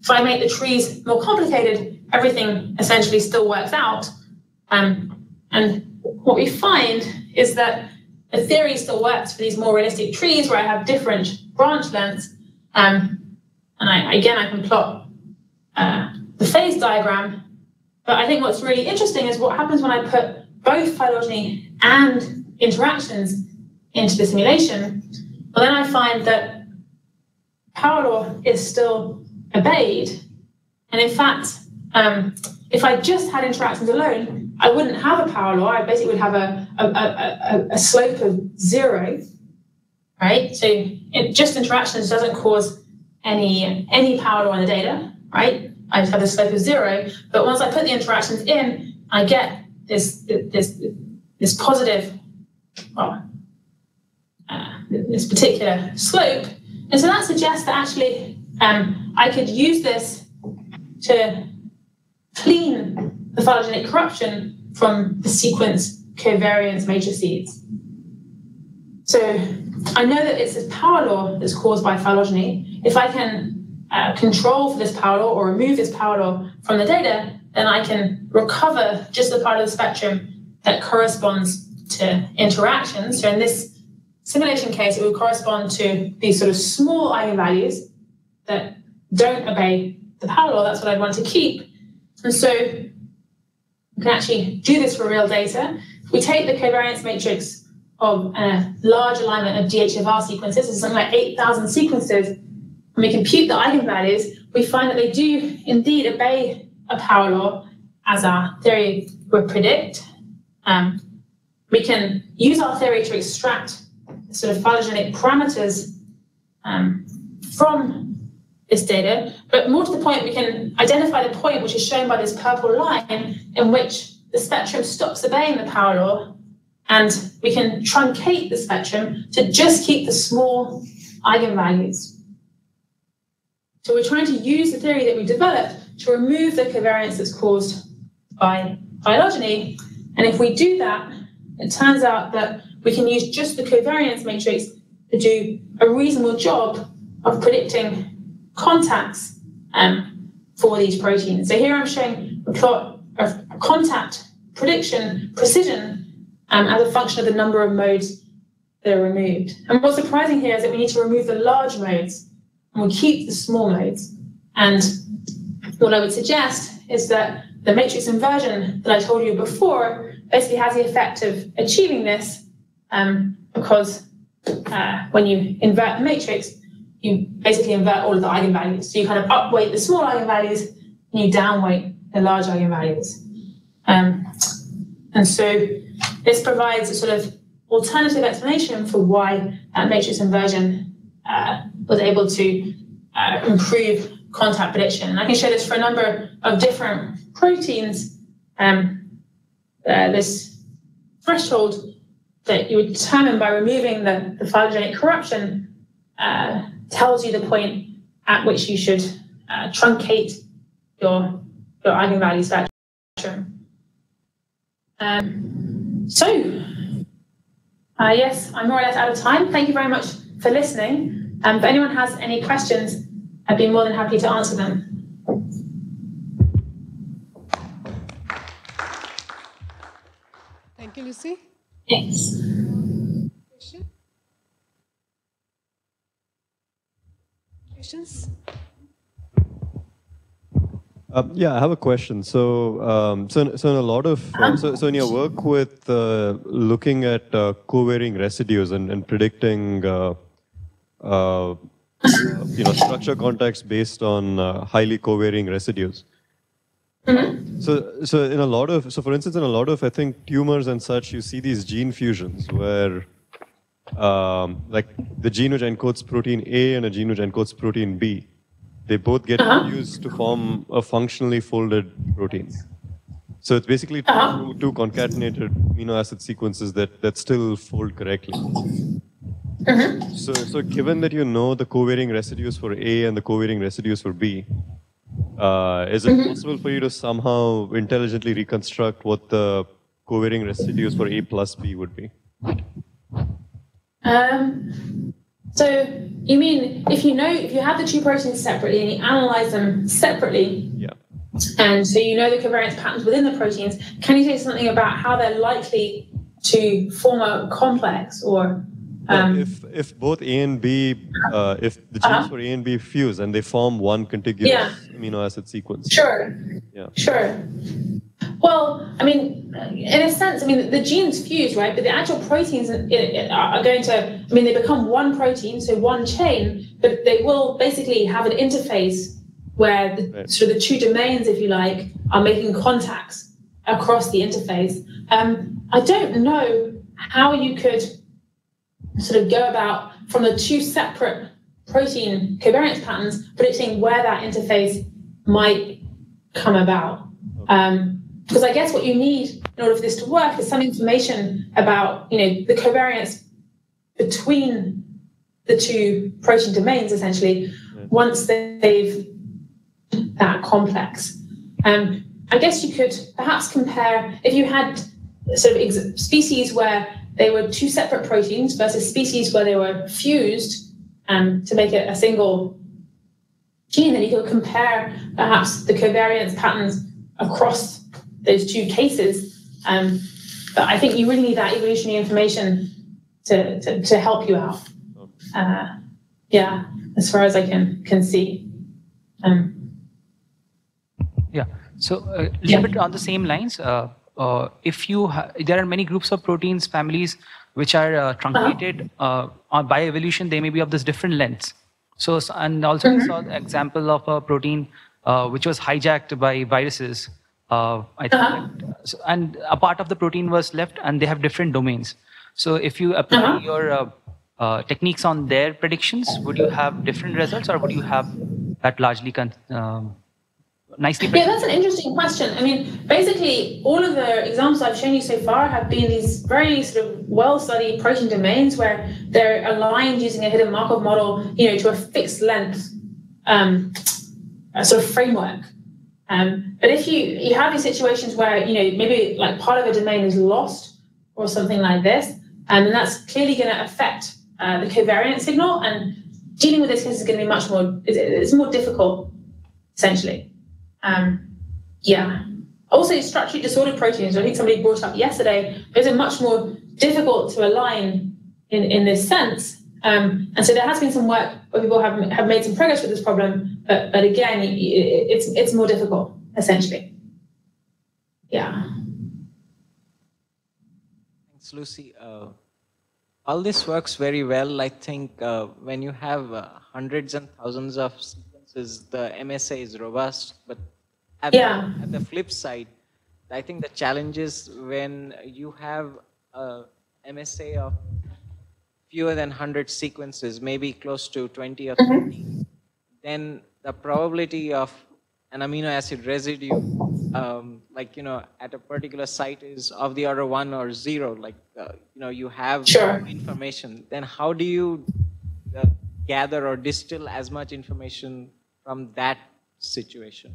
if I make the trees more complicated, everything essentially still works out. Um, and what we find is that the theory still works for these more realistic trees where I have different branch lengths. Um, and I, again, I can plot uh, the phase diagram. But I think what's really interesting is what happens when I put both phylogeny and interactions into the simulation. Well, then I find that power law is still obeyed. And in fact, um, if I just had interactions alone, I wouldn't have a power law. I basically would have a, a, a, a slope of zero, right? So it, just interactions doesn't cause any, any power law in the data, right? I just have a slope of zero. But once I put the interactions in, I get this, this, this positive, well, uh, this particular slope. And so that suggests that actually um, I could use this to clean the phylogenetic corruption from the sequence covariance matrices. So I know that it's this power law that's caused by phylogeny. If I can uh, control for this power law or remove this power law from the data, then I can recover just the part of the spectrum that corresponds to interactions. So in this simulation case, it would correspond to these sort of small eigenvalues that don't obey the power law. That's what I'd want to keep. And so we can actually do this for real data. We take the covariance matrix of a large alignment of DHFR sequences, so something like 8,000 sequences, and we compute the eigenvalues, we find that they do indeed obey a power law as our theory would predict. Um, we can use our theory to extract sort of phylogenetic parameters um, from this data, but more to the point, we can identify the point which is shown by this purple line in which the spectrum stops obeying the power law, and we can truncate the spectrum to just keep the small eigenvalues. So we're trying to use the theory that we developed to remove the covariance that's caused by phylogeny. And if we do that, it turns out that we can use just the covariance matrix to do a reasonable job of predicting contacts um, for these proteins. So here I'm showing a plot of contact prediction precision um, as a function of the number of modes that are removed. And what's surprising here is that we need to remove the large modes and we keep the small modes. And what I would suggest is that the matrix inversion that I told you before basically has the effect of achieving this um, because uh, when you invert the matrix, you basically invert all of the eigenvalues. So you kind of upweight the small eigenvalues and you downweight the large eigenvalues. Um, and so this provides a sort of alternative explanation for why that matrix inversion uh, was able to uh, improve contact prediction. And I can show this for a number of different proteins. Um, uh, this threshold that you would determine by removing the, the phylogenetic corruption uh, tells you the point at which you should uh, truncate your, your eigenvalue spectrum. Um, so, uh, yes, I'm more or less out of time. Thank you very much for listening. Um, if anyone has any questions, I'd be more than happy to answer them. Thank you, Lucy. Thanks. Questions? Um, yeah, I have a question. So, um, so, so in a lot of, uh, so, so in your work with uh, looking at uh, co-varying residues and, and predicting, uh, uh, you know, structure contacts based on uh, highly co-varying residues. So, so in a lot of, so for instance, in a lot of, I think, tumors and such, you see these gene fusions where, um, like the gene which encodes protein A and a gene which encodes protein B, they both get fused to form a functionally folded protein. So it's basically two, two concatenated amino acid sequences that, that still fold correctly. So, so given that you know the covarying residues for A and the covarying residues for B, uh, is it possible for you to somehow intelligently reconstruct what the covarying residues for A plus B would be? Um, so you mean if you know if you have the two proteins separately and you analyze them separately, Yeah. and so you know the covariance patterns within the proteins, can you say something about how they're likely to form a complex or um, if if both A and B, uh, if the genes Uh-huh. for A and B fuse and they form one contiguous Yeah. amino acid sequence. Sure. Yeah. Sure. Well, I mean, in a sense, I mean, the genes fuse, right? But the actual proteins are going to, I mean, they become one protein, so one chain, but they will basically have an interface where the, Right. sort of the two domains, if you like, are making contacts across the interface. Um, I don't know how you could sort of go about from the two separate protein covariance patterns, predicting where that interface might come about. Um, because I guess what you need in order for this to work is some information about, you know, the covariance between the two protein domains, essentially, once they've that complex. Um, I guess you could perhaps compare if you had sort of ex- species where they were two separate proteins versus species where they were fused um, to make it a single gene, then you could compare perhaps the covariance patterns across those two cases. Um, but I think you really need that evolutionary information to, to, to help you out. Uh, yeah, as far as I can can see. Um, Yeah. So a little Yeah. bit on the same lines. Uh, uh, if you ha- there are many groups of proteins families which are uh, truncated uh, by evolution, they may be of this different lengths. So and also we saw the example of a protein uh, which was hijacked by viruses. Uh, I think, that- so- and a part of the protein was left, and they have different domains. So if you apply your uh, uh, techniques on their predictions, would you have different results, or would you have that largely con- um, nicely? Yeah, that's an interesting question. I mean, basically, all of the examples I've shown you so far have been these very sort of well-studied protein domains where they're aligned using a hidden Markov model, you know, to a fixed length um, sort of framework. Um, but if you you have these situations where you know maybe like part of a domain is lost or something like this, and then that's clearly going to affect uh, the covariance signal, and dealing with this case is going to be much more it's, it's more difficult essentially. Um, yeah. Also, structurally disordered proteins, I think somebody brought up yesterday, those are much more difficult to align in, in this sense. Um, and so there has been some work where people have, have made some progress with this problem, but, but again, it, it's, it's more difficult, essentially. Yeah. Thanks, Lucy. Uh, all this works very well. I think uh, when you have uh, hundreds and thousands of sequences, the MSA is robust. But at, Yeah. the, at the flip side, I think the challenge is when you have a MSA of fewer than 100 sequences, maybe close to 20 or 30, then the probability of an amino acid residue, um, like, you know, at a particular site is of the order one or zero, like, uh, you know, you have sure. information, then how do you uh, gather or distill as much information from that situation?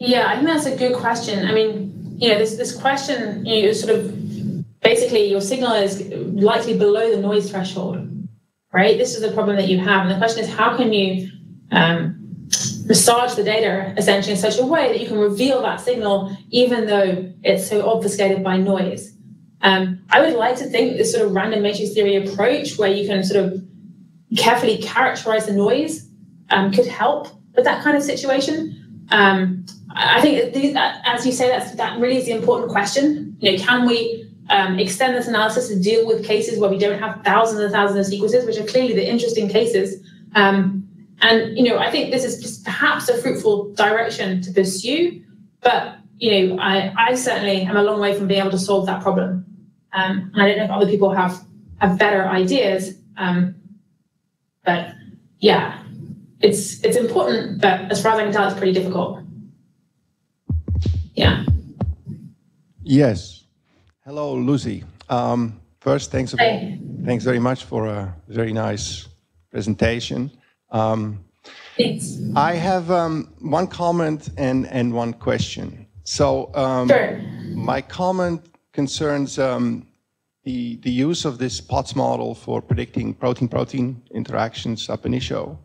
Yeah, I think that's a good question. I mean, you know, this, this question, you know, sort of basically your signal is likely below the noise threshold, right? This is the problem that you have. And the question is, how can you um, massage the data essentially in such a way that you can reveal that signal even though it's so obfuscated by noise? Um, I would like to think this sort of random matrix theory approach where you can sort of carefully characterize the noise um, could help with that kind of situation. Um, I think, these, as you say, that's, that really is the important question. You know, can we um, extend this analysis to deal with cases where we don't have thousands and thousands of sequences, which are clearly the interesting cases. Um, and you know, I think this is perhaps a fruitful direction to pursue, but you know, I, I certainly am a long way from being able to solve that problem. Um, and I don't know if other people have have better ideas, um, but yeah, it's it's important, but as far as I can tell, it's pretty difficult. Yeah. Yes. Hello, Lucy. Um, first, thanks, thanks very much for a very nice presentation. Um, Thanks. I have um, one comment and, and one question. So um, sure. my comment concerns um, the, the use of this Potts model for predicting protein-protein interactions ab initio.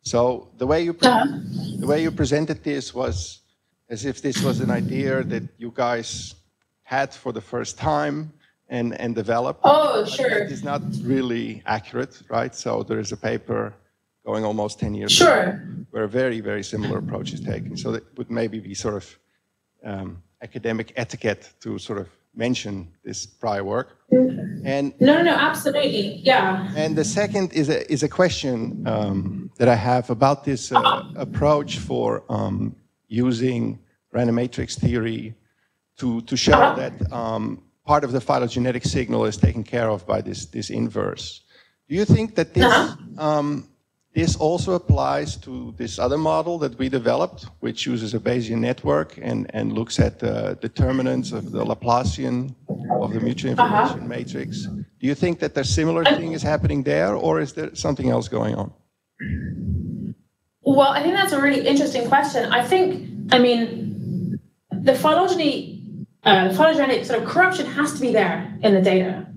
So the way you uh -huh. the way you presented this was as if this was an idea that you guys had for the first time and, and developed. Oh, sure. It is not really accurate, right? So there is a paper going almost 10 years sure. ago where a very, very similar approach is taken. So that would maybe be sort of um, academic etiquette to sort of mention this prior work. And no, no, no, absolutely, yeah. And the second is a is a question um, that I have about this uh, uh-huh. approach for um, using random matrix theory to, to show that um, part of the phylogenetic signal is taken care of by this, this inverse. Do you think that this, uh -huh. um, this also applies to this other model that we developed, which uses a Bayesian network and, and looks at the determinants of the Laplacian of the mutual uh-huh. information uh -huh. matrix? Do you think that a similar thing is happening there, or is there something else going on? Well, I think that's a really interesting question. I think, I mean, the phylogeny uh, phylogenetic sort of corruption has to be there in the data,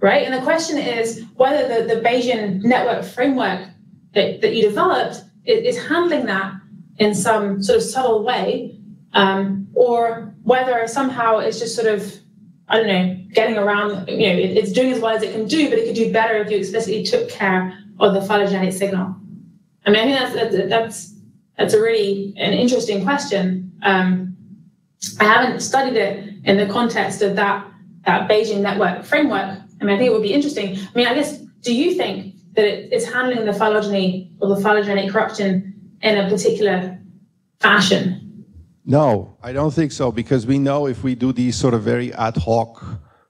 right? And the question is whether the, the Bayesian network framework that, that you developed is, is handling that in some sort of subtle way, um, or whether somehow it's just sort of, I don't know, getting around, you know, it, it's doing as well as it can do, but it could do better if you explicitly took care of the phylogenetic signal. I mean, I think that's, that's, that's a really an interesting question. Um, I haven't studied it in the context of that, that Bayesian network framework. I mean, I think it would be interesting. I mean, I guess, do you think that it, it's handling the phylogeny or the phylogenetic corruption in a particular fashion? No, I don't think so, because we know if we do these sort of very ad hoc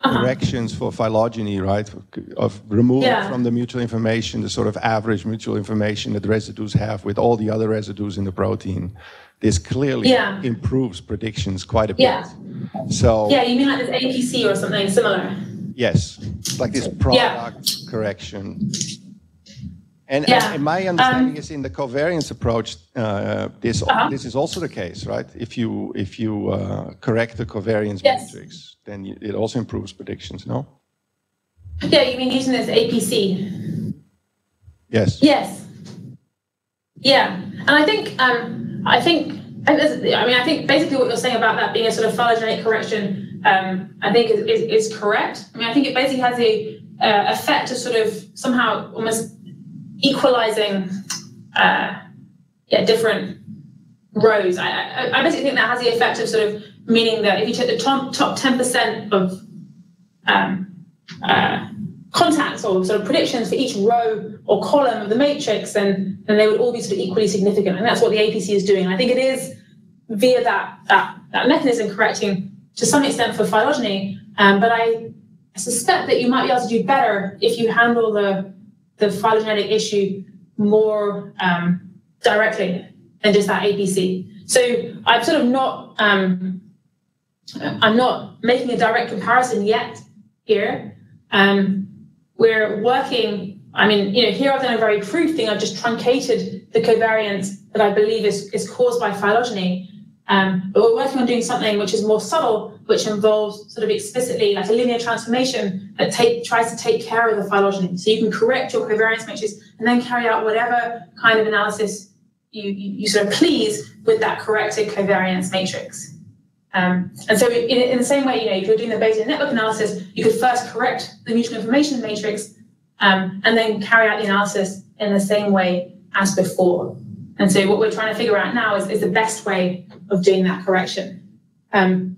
uh-huh. corrections for phylogeny, right, of removing yeah. from the mutual information the sort of average mutual information that residues have with all the other residues in the protein, this clearly yeah. improves predictions quite a bit. Yeah. So yeah, you mean like this APC or something similar? Yes, like this product yeah. correction. And, yeah. and, my understanding um, is in the covariance approach, uh, this uh-huh. this is also the case, right? If you if you uh, correct the covariance yes. matrix, then it also improves predictions. No. Yeah, you mean using this APC? Yes. Yes. Yeah, and I think um, I think, I mean, I think basically what you're saying about that being a sort of phylogenetic correction, um, I think is, is, is, correct. I mean, I think it basically has the uh, effect of sort of somehow almost equalizing, uh, yeah, different rows. I, I, I, basically think that has the effect of sort of meaning that if you take the top top 10% of um, uh, contacts or sort of predictions for each row or column of the matrix, then, then they would all be sort of equally significant. And that's what the APC is doing. And I think it is via that, that, that mechanism correcting to some extent for phylogeny. Um, but I suspect that you might be able to do better if you handle the, the phylogenetic issue more um, directly than just that APC. So I'm sort of not, um, I'm not making a direct comparison yet here. Um, we're working, I mean, you know, here I've done a very crude thing. I've just truncated the covariance that I believe is, is caused by phylogeny. Um, but we're working on doing something which is more subtle, which involves sort of explicitly like a linear transformation that take, tries to take care of the phylogeny. So you can correct your covariance matrix and then carry out whatever kind of analysis you, you, you sort of please with that corrected covariance matrix. Um, and so in, in, the same way, you know, if you're doing the Bayesian network analysis, you could first correct the mutual information matrix um, and then carry out the analysis in the same way as before. And so what we're trying to figure out now is, is the best way of doing that correction. Um,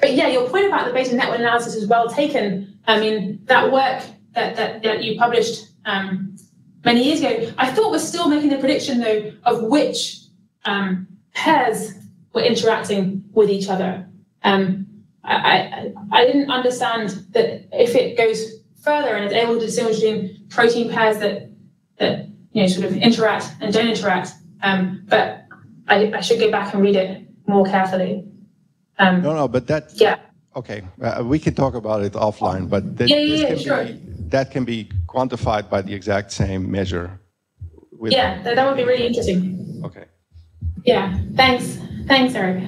but yeah, your point about the Bayesian network analysis is well taken. I mean, that work that, that, that you published um, many years ago, I thought was still making the prediction, though, of which um, pairs were interacting with each other. Um, I, I, I, didn't understand that if it goes further and is able to distinguish between protein pairs that, that you know, sort of interact and don't interact, um, but I, I, should go back and read it more carefully. Um, no, no, but that. Yeah. Okay, uh, we can talk about it offline, but th yeah, yeah, yeah, can sure. be, that can be quantified by the exact same measure. yeah, that, that would be really interesting. Okay. Yeah, thanks. Thanks, Eric.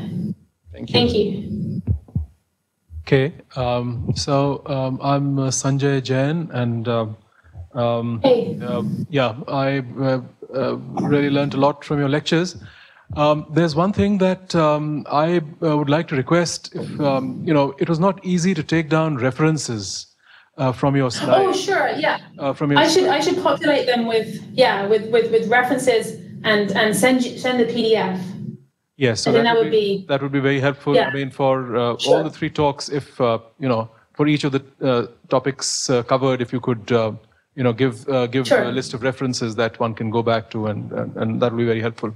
Thank you. Thank you. Okay, um, so um, I'm uh, Sanjay Jain, and uh, um, hey. uh, yeah, I uh, uh, really learned a lot from your lectures. Um, there's one thing that um, I uh, would like to request. If um, you know, it was not easy to take down references uh, from your slide. Oh, sure, yeah. Uh, from your I should I should populate them with yeah with with, with references and and send send the PDF. Yes, so that, that, would be, be, that would be very helpful. Yeah. I mean, for uh, sure. all the three talks, if uh, you know, for each of the uh, topics uh, covered, if you could, uh, you know, give uh, give sure. a list of references that one can go back to, and and, and that would be very helpful.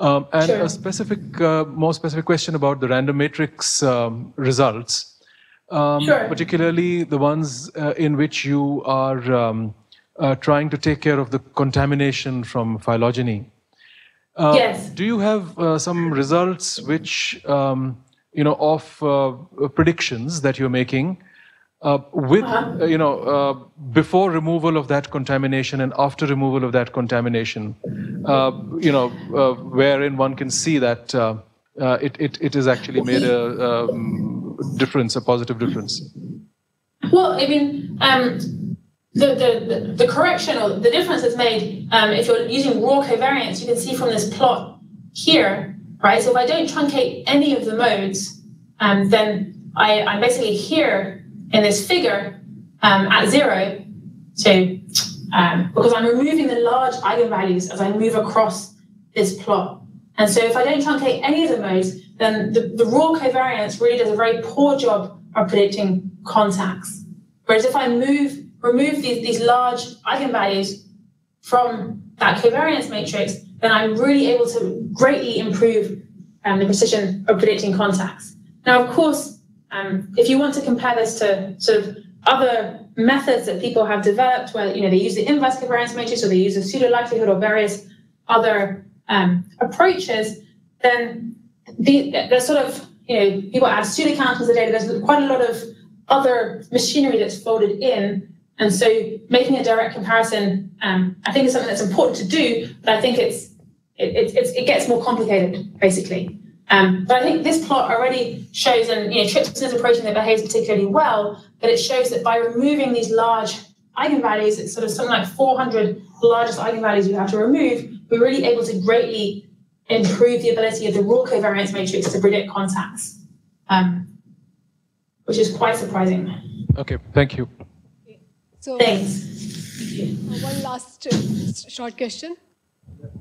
Um, and sure. a specific, more specific question about the random matrix um, results, um, particularly the ones in which you are um, trying to take care of the contamination from phylogeny. Uh, yes. Do you have uh, some results which, um, you know, of uh, predictions that you're making with, -huh. you know, before removal of that contamination and after removal of that contamination, you know, wherein one can see that it, it, it has actually made a um, difference, a positive difference? Well, I mean, um, the, the, the, correction or the difference is made um, if you're using raw covariance, you can see from this plot here, right? So if I don't truncate any of the modes, um, then I, I'm basically here in this figure um, at zero. So um, because I'm removing the large eigenvalues as I move across this plot. And so if I don't truncate any of the modes, then the, the raw covariance really does a very poor job of predicting contacts. Whereas if I move remove these, these large eigenvalues from that covariance matrix, then I'm really able to greatly improve um, the precision of predicting contacts. Now, of course, um, if you want to compare this to sort of other methods that people have developed, where you know they use the inverse covariance matrix or they use the pseudo likelihood or various other um, approaches, then the, there's sort of you know people add pseudo counters the data. There's quite a lot of other machinery that's folded in and so making a direct comparison, um, I think is something that's important to do, but I think it's it, it, it gets more complicated, basically. Um, but I think this plot already shows, and you know, trypsin is a protein that behaves particularly well, but it shows that by removing these large eigenvalues, it's sort of something like 400 largest eigenvalues you have to remove, we're really able to greatly improve the ability of the raw covariance matrix to predict contacts, um, which is quite surprising. Okay, thank you. So, Thanks. Uh, one last uh, short question.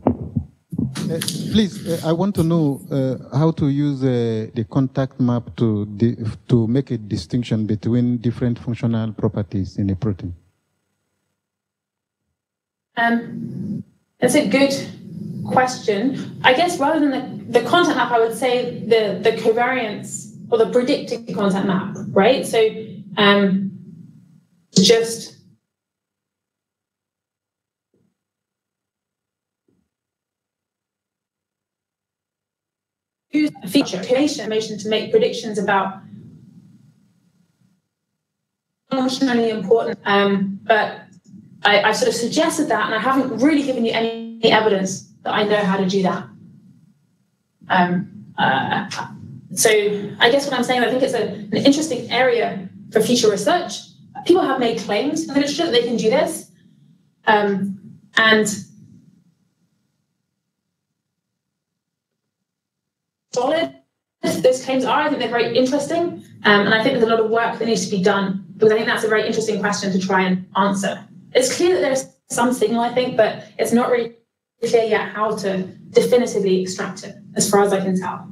Uh, please, uh, I want to know uh, how to use uh, the contact map to to make a distinction between different functional properties in a protein. Um, that's a good question. I guess rather than the, the contact map, I would say the, the covariance or the predicted contact map, right? So um, just feature information to make predictions about functionally important. Um, but I, sort of suggested that, and I haven't really given you any evidence that I know how to do that. Um, uh, so I guess what I'm saying, I think it's a, an interesting area for future research. People have made claims in the literature that they can do this. Um, and solid those claims are. I think they're very interesting. Um, and I think there's a lot of work that needs to be done because I think that's a very interesting question to try and answer. It's clear that there's some signal, I think, but it's not really clear yet how to definitively extract it, as far as I can tell.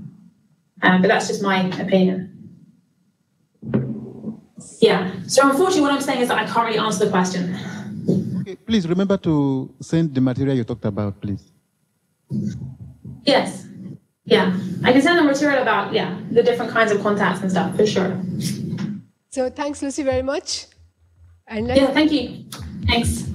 Um, but that's just my opinion. Yeah. So unfortunately, what I'm saying is that I can't really answer the question. Okay, please remember to send the material you talked about, please. Yes. Yeah. I can send the material about, yeah, the different kinds of contacts and stuff, for sure. So thanks, Lucy, very much. And yeah, thank you. Thanks.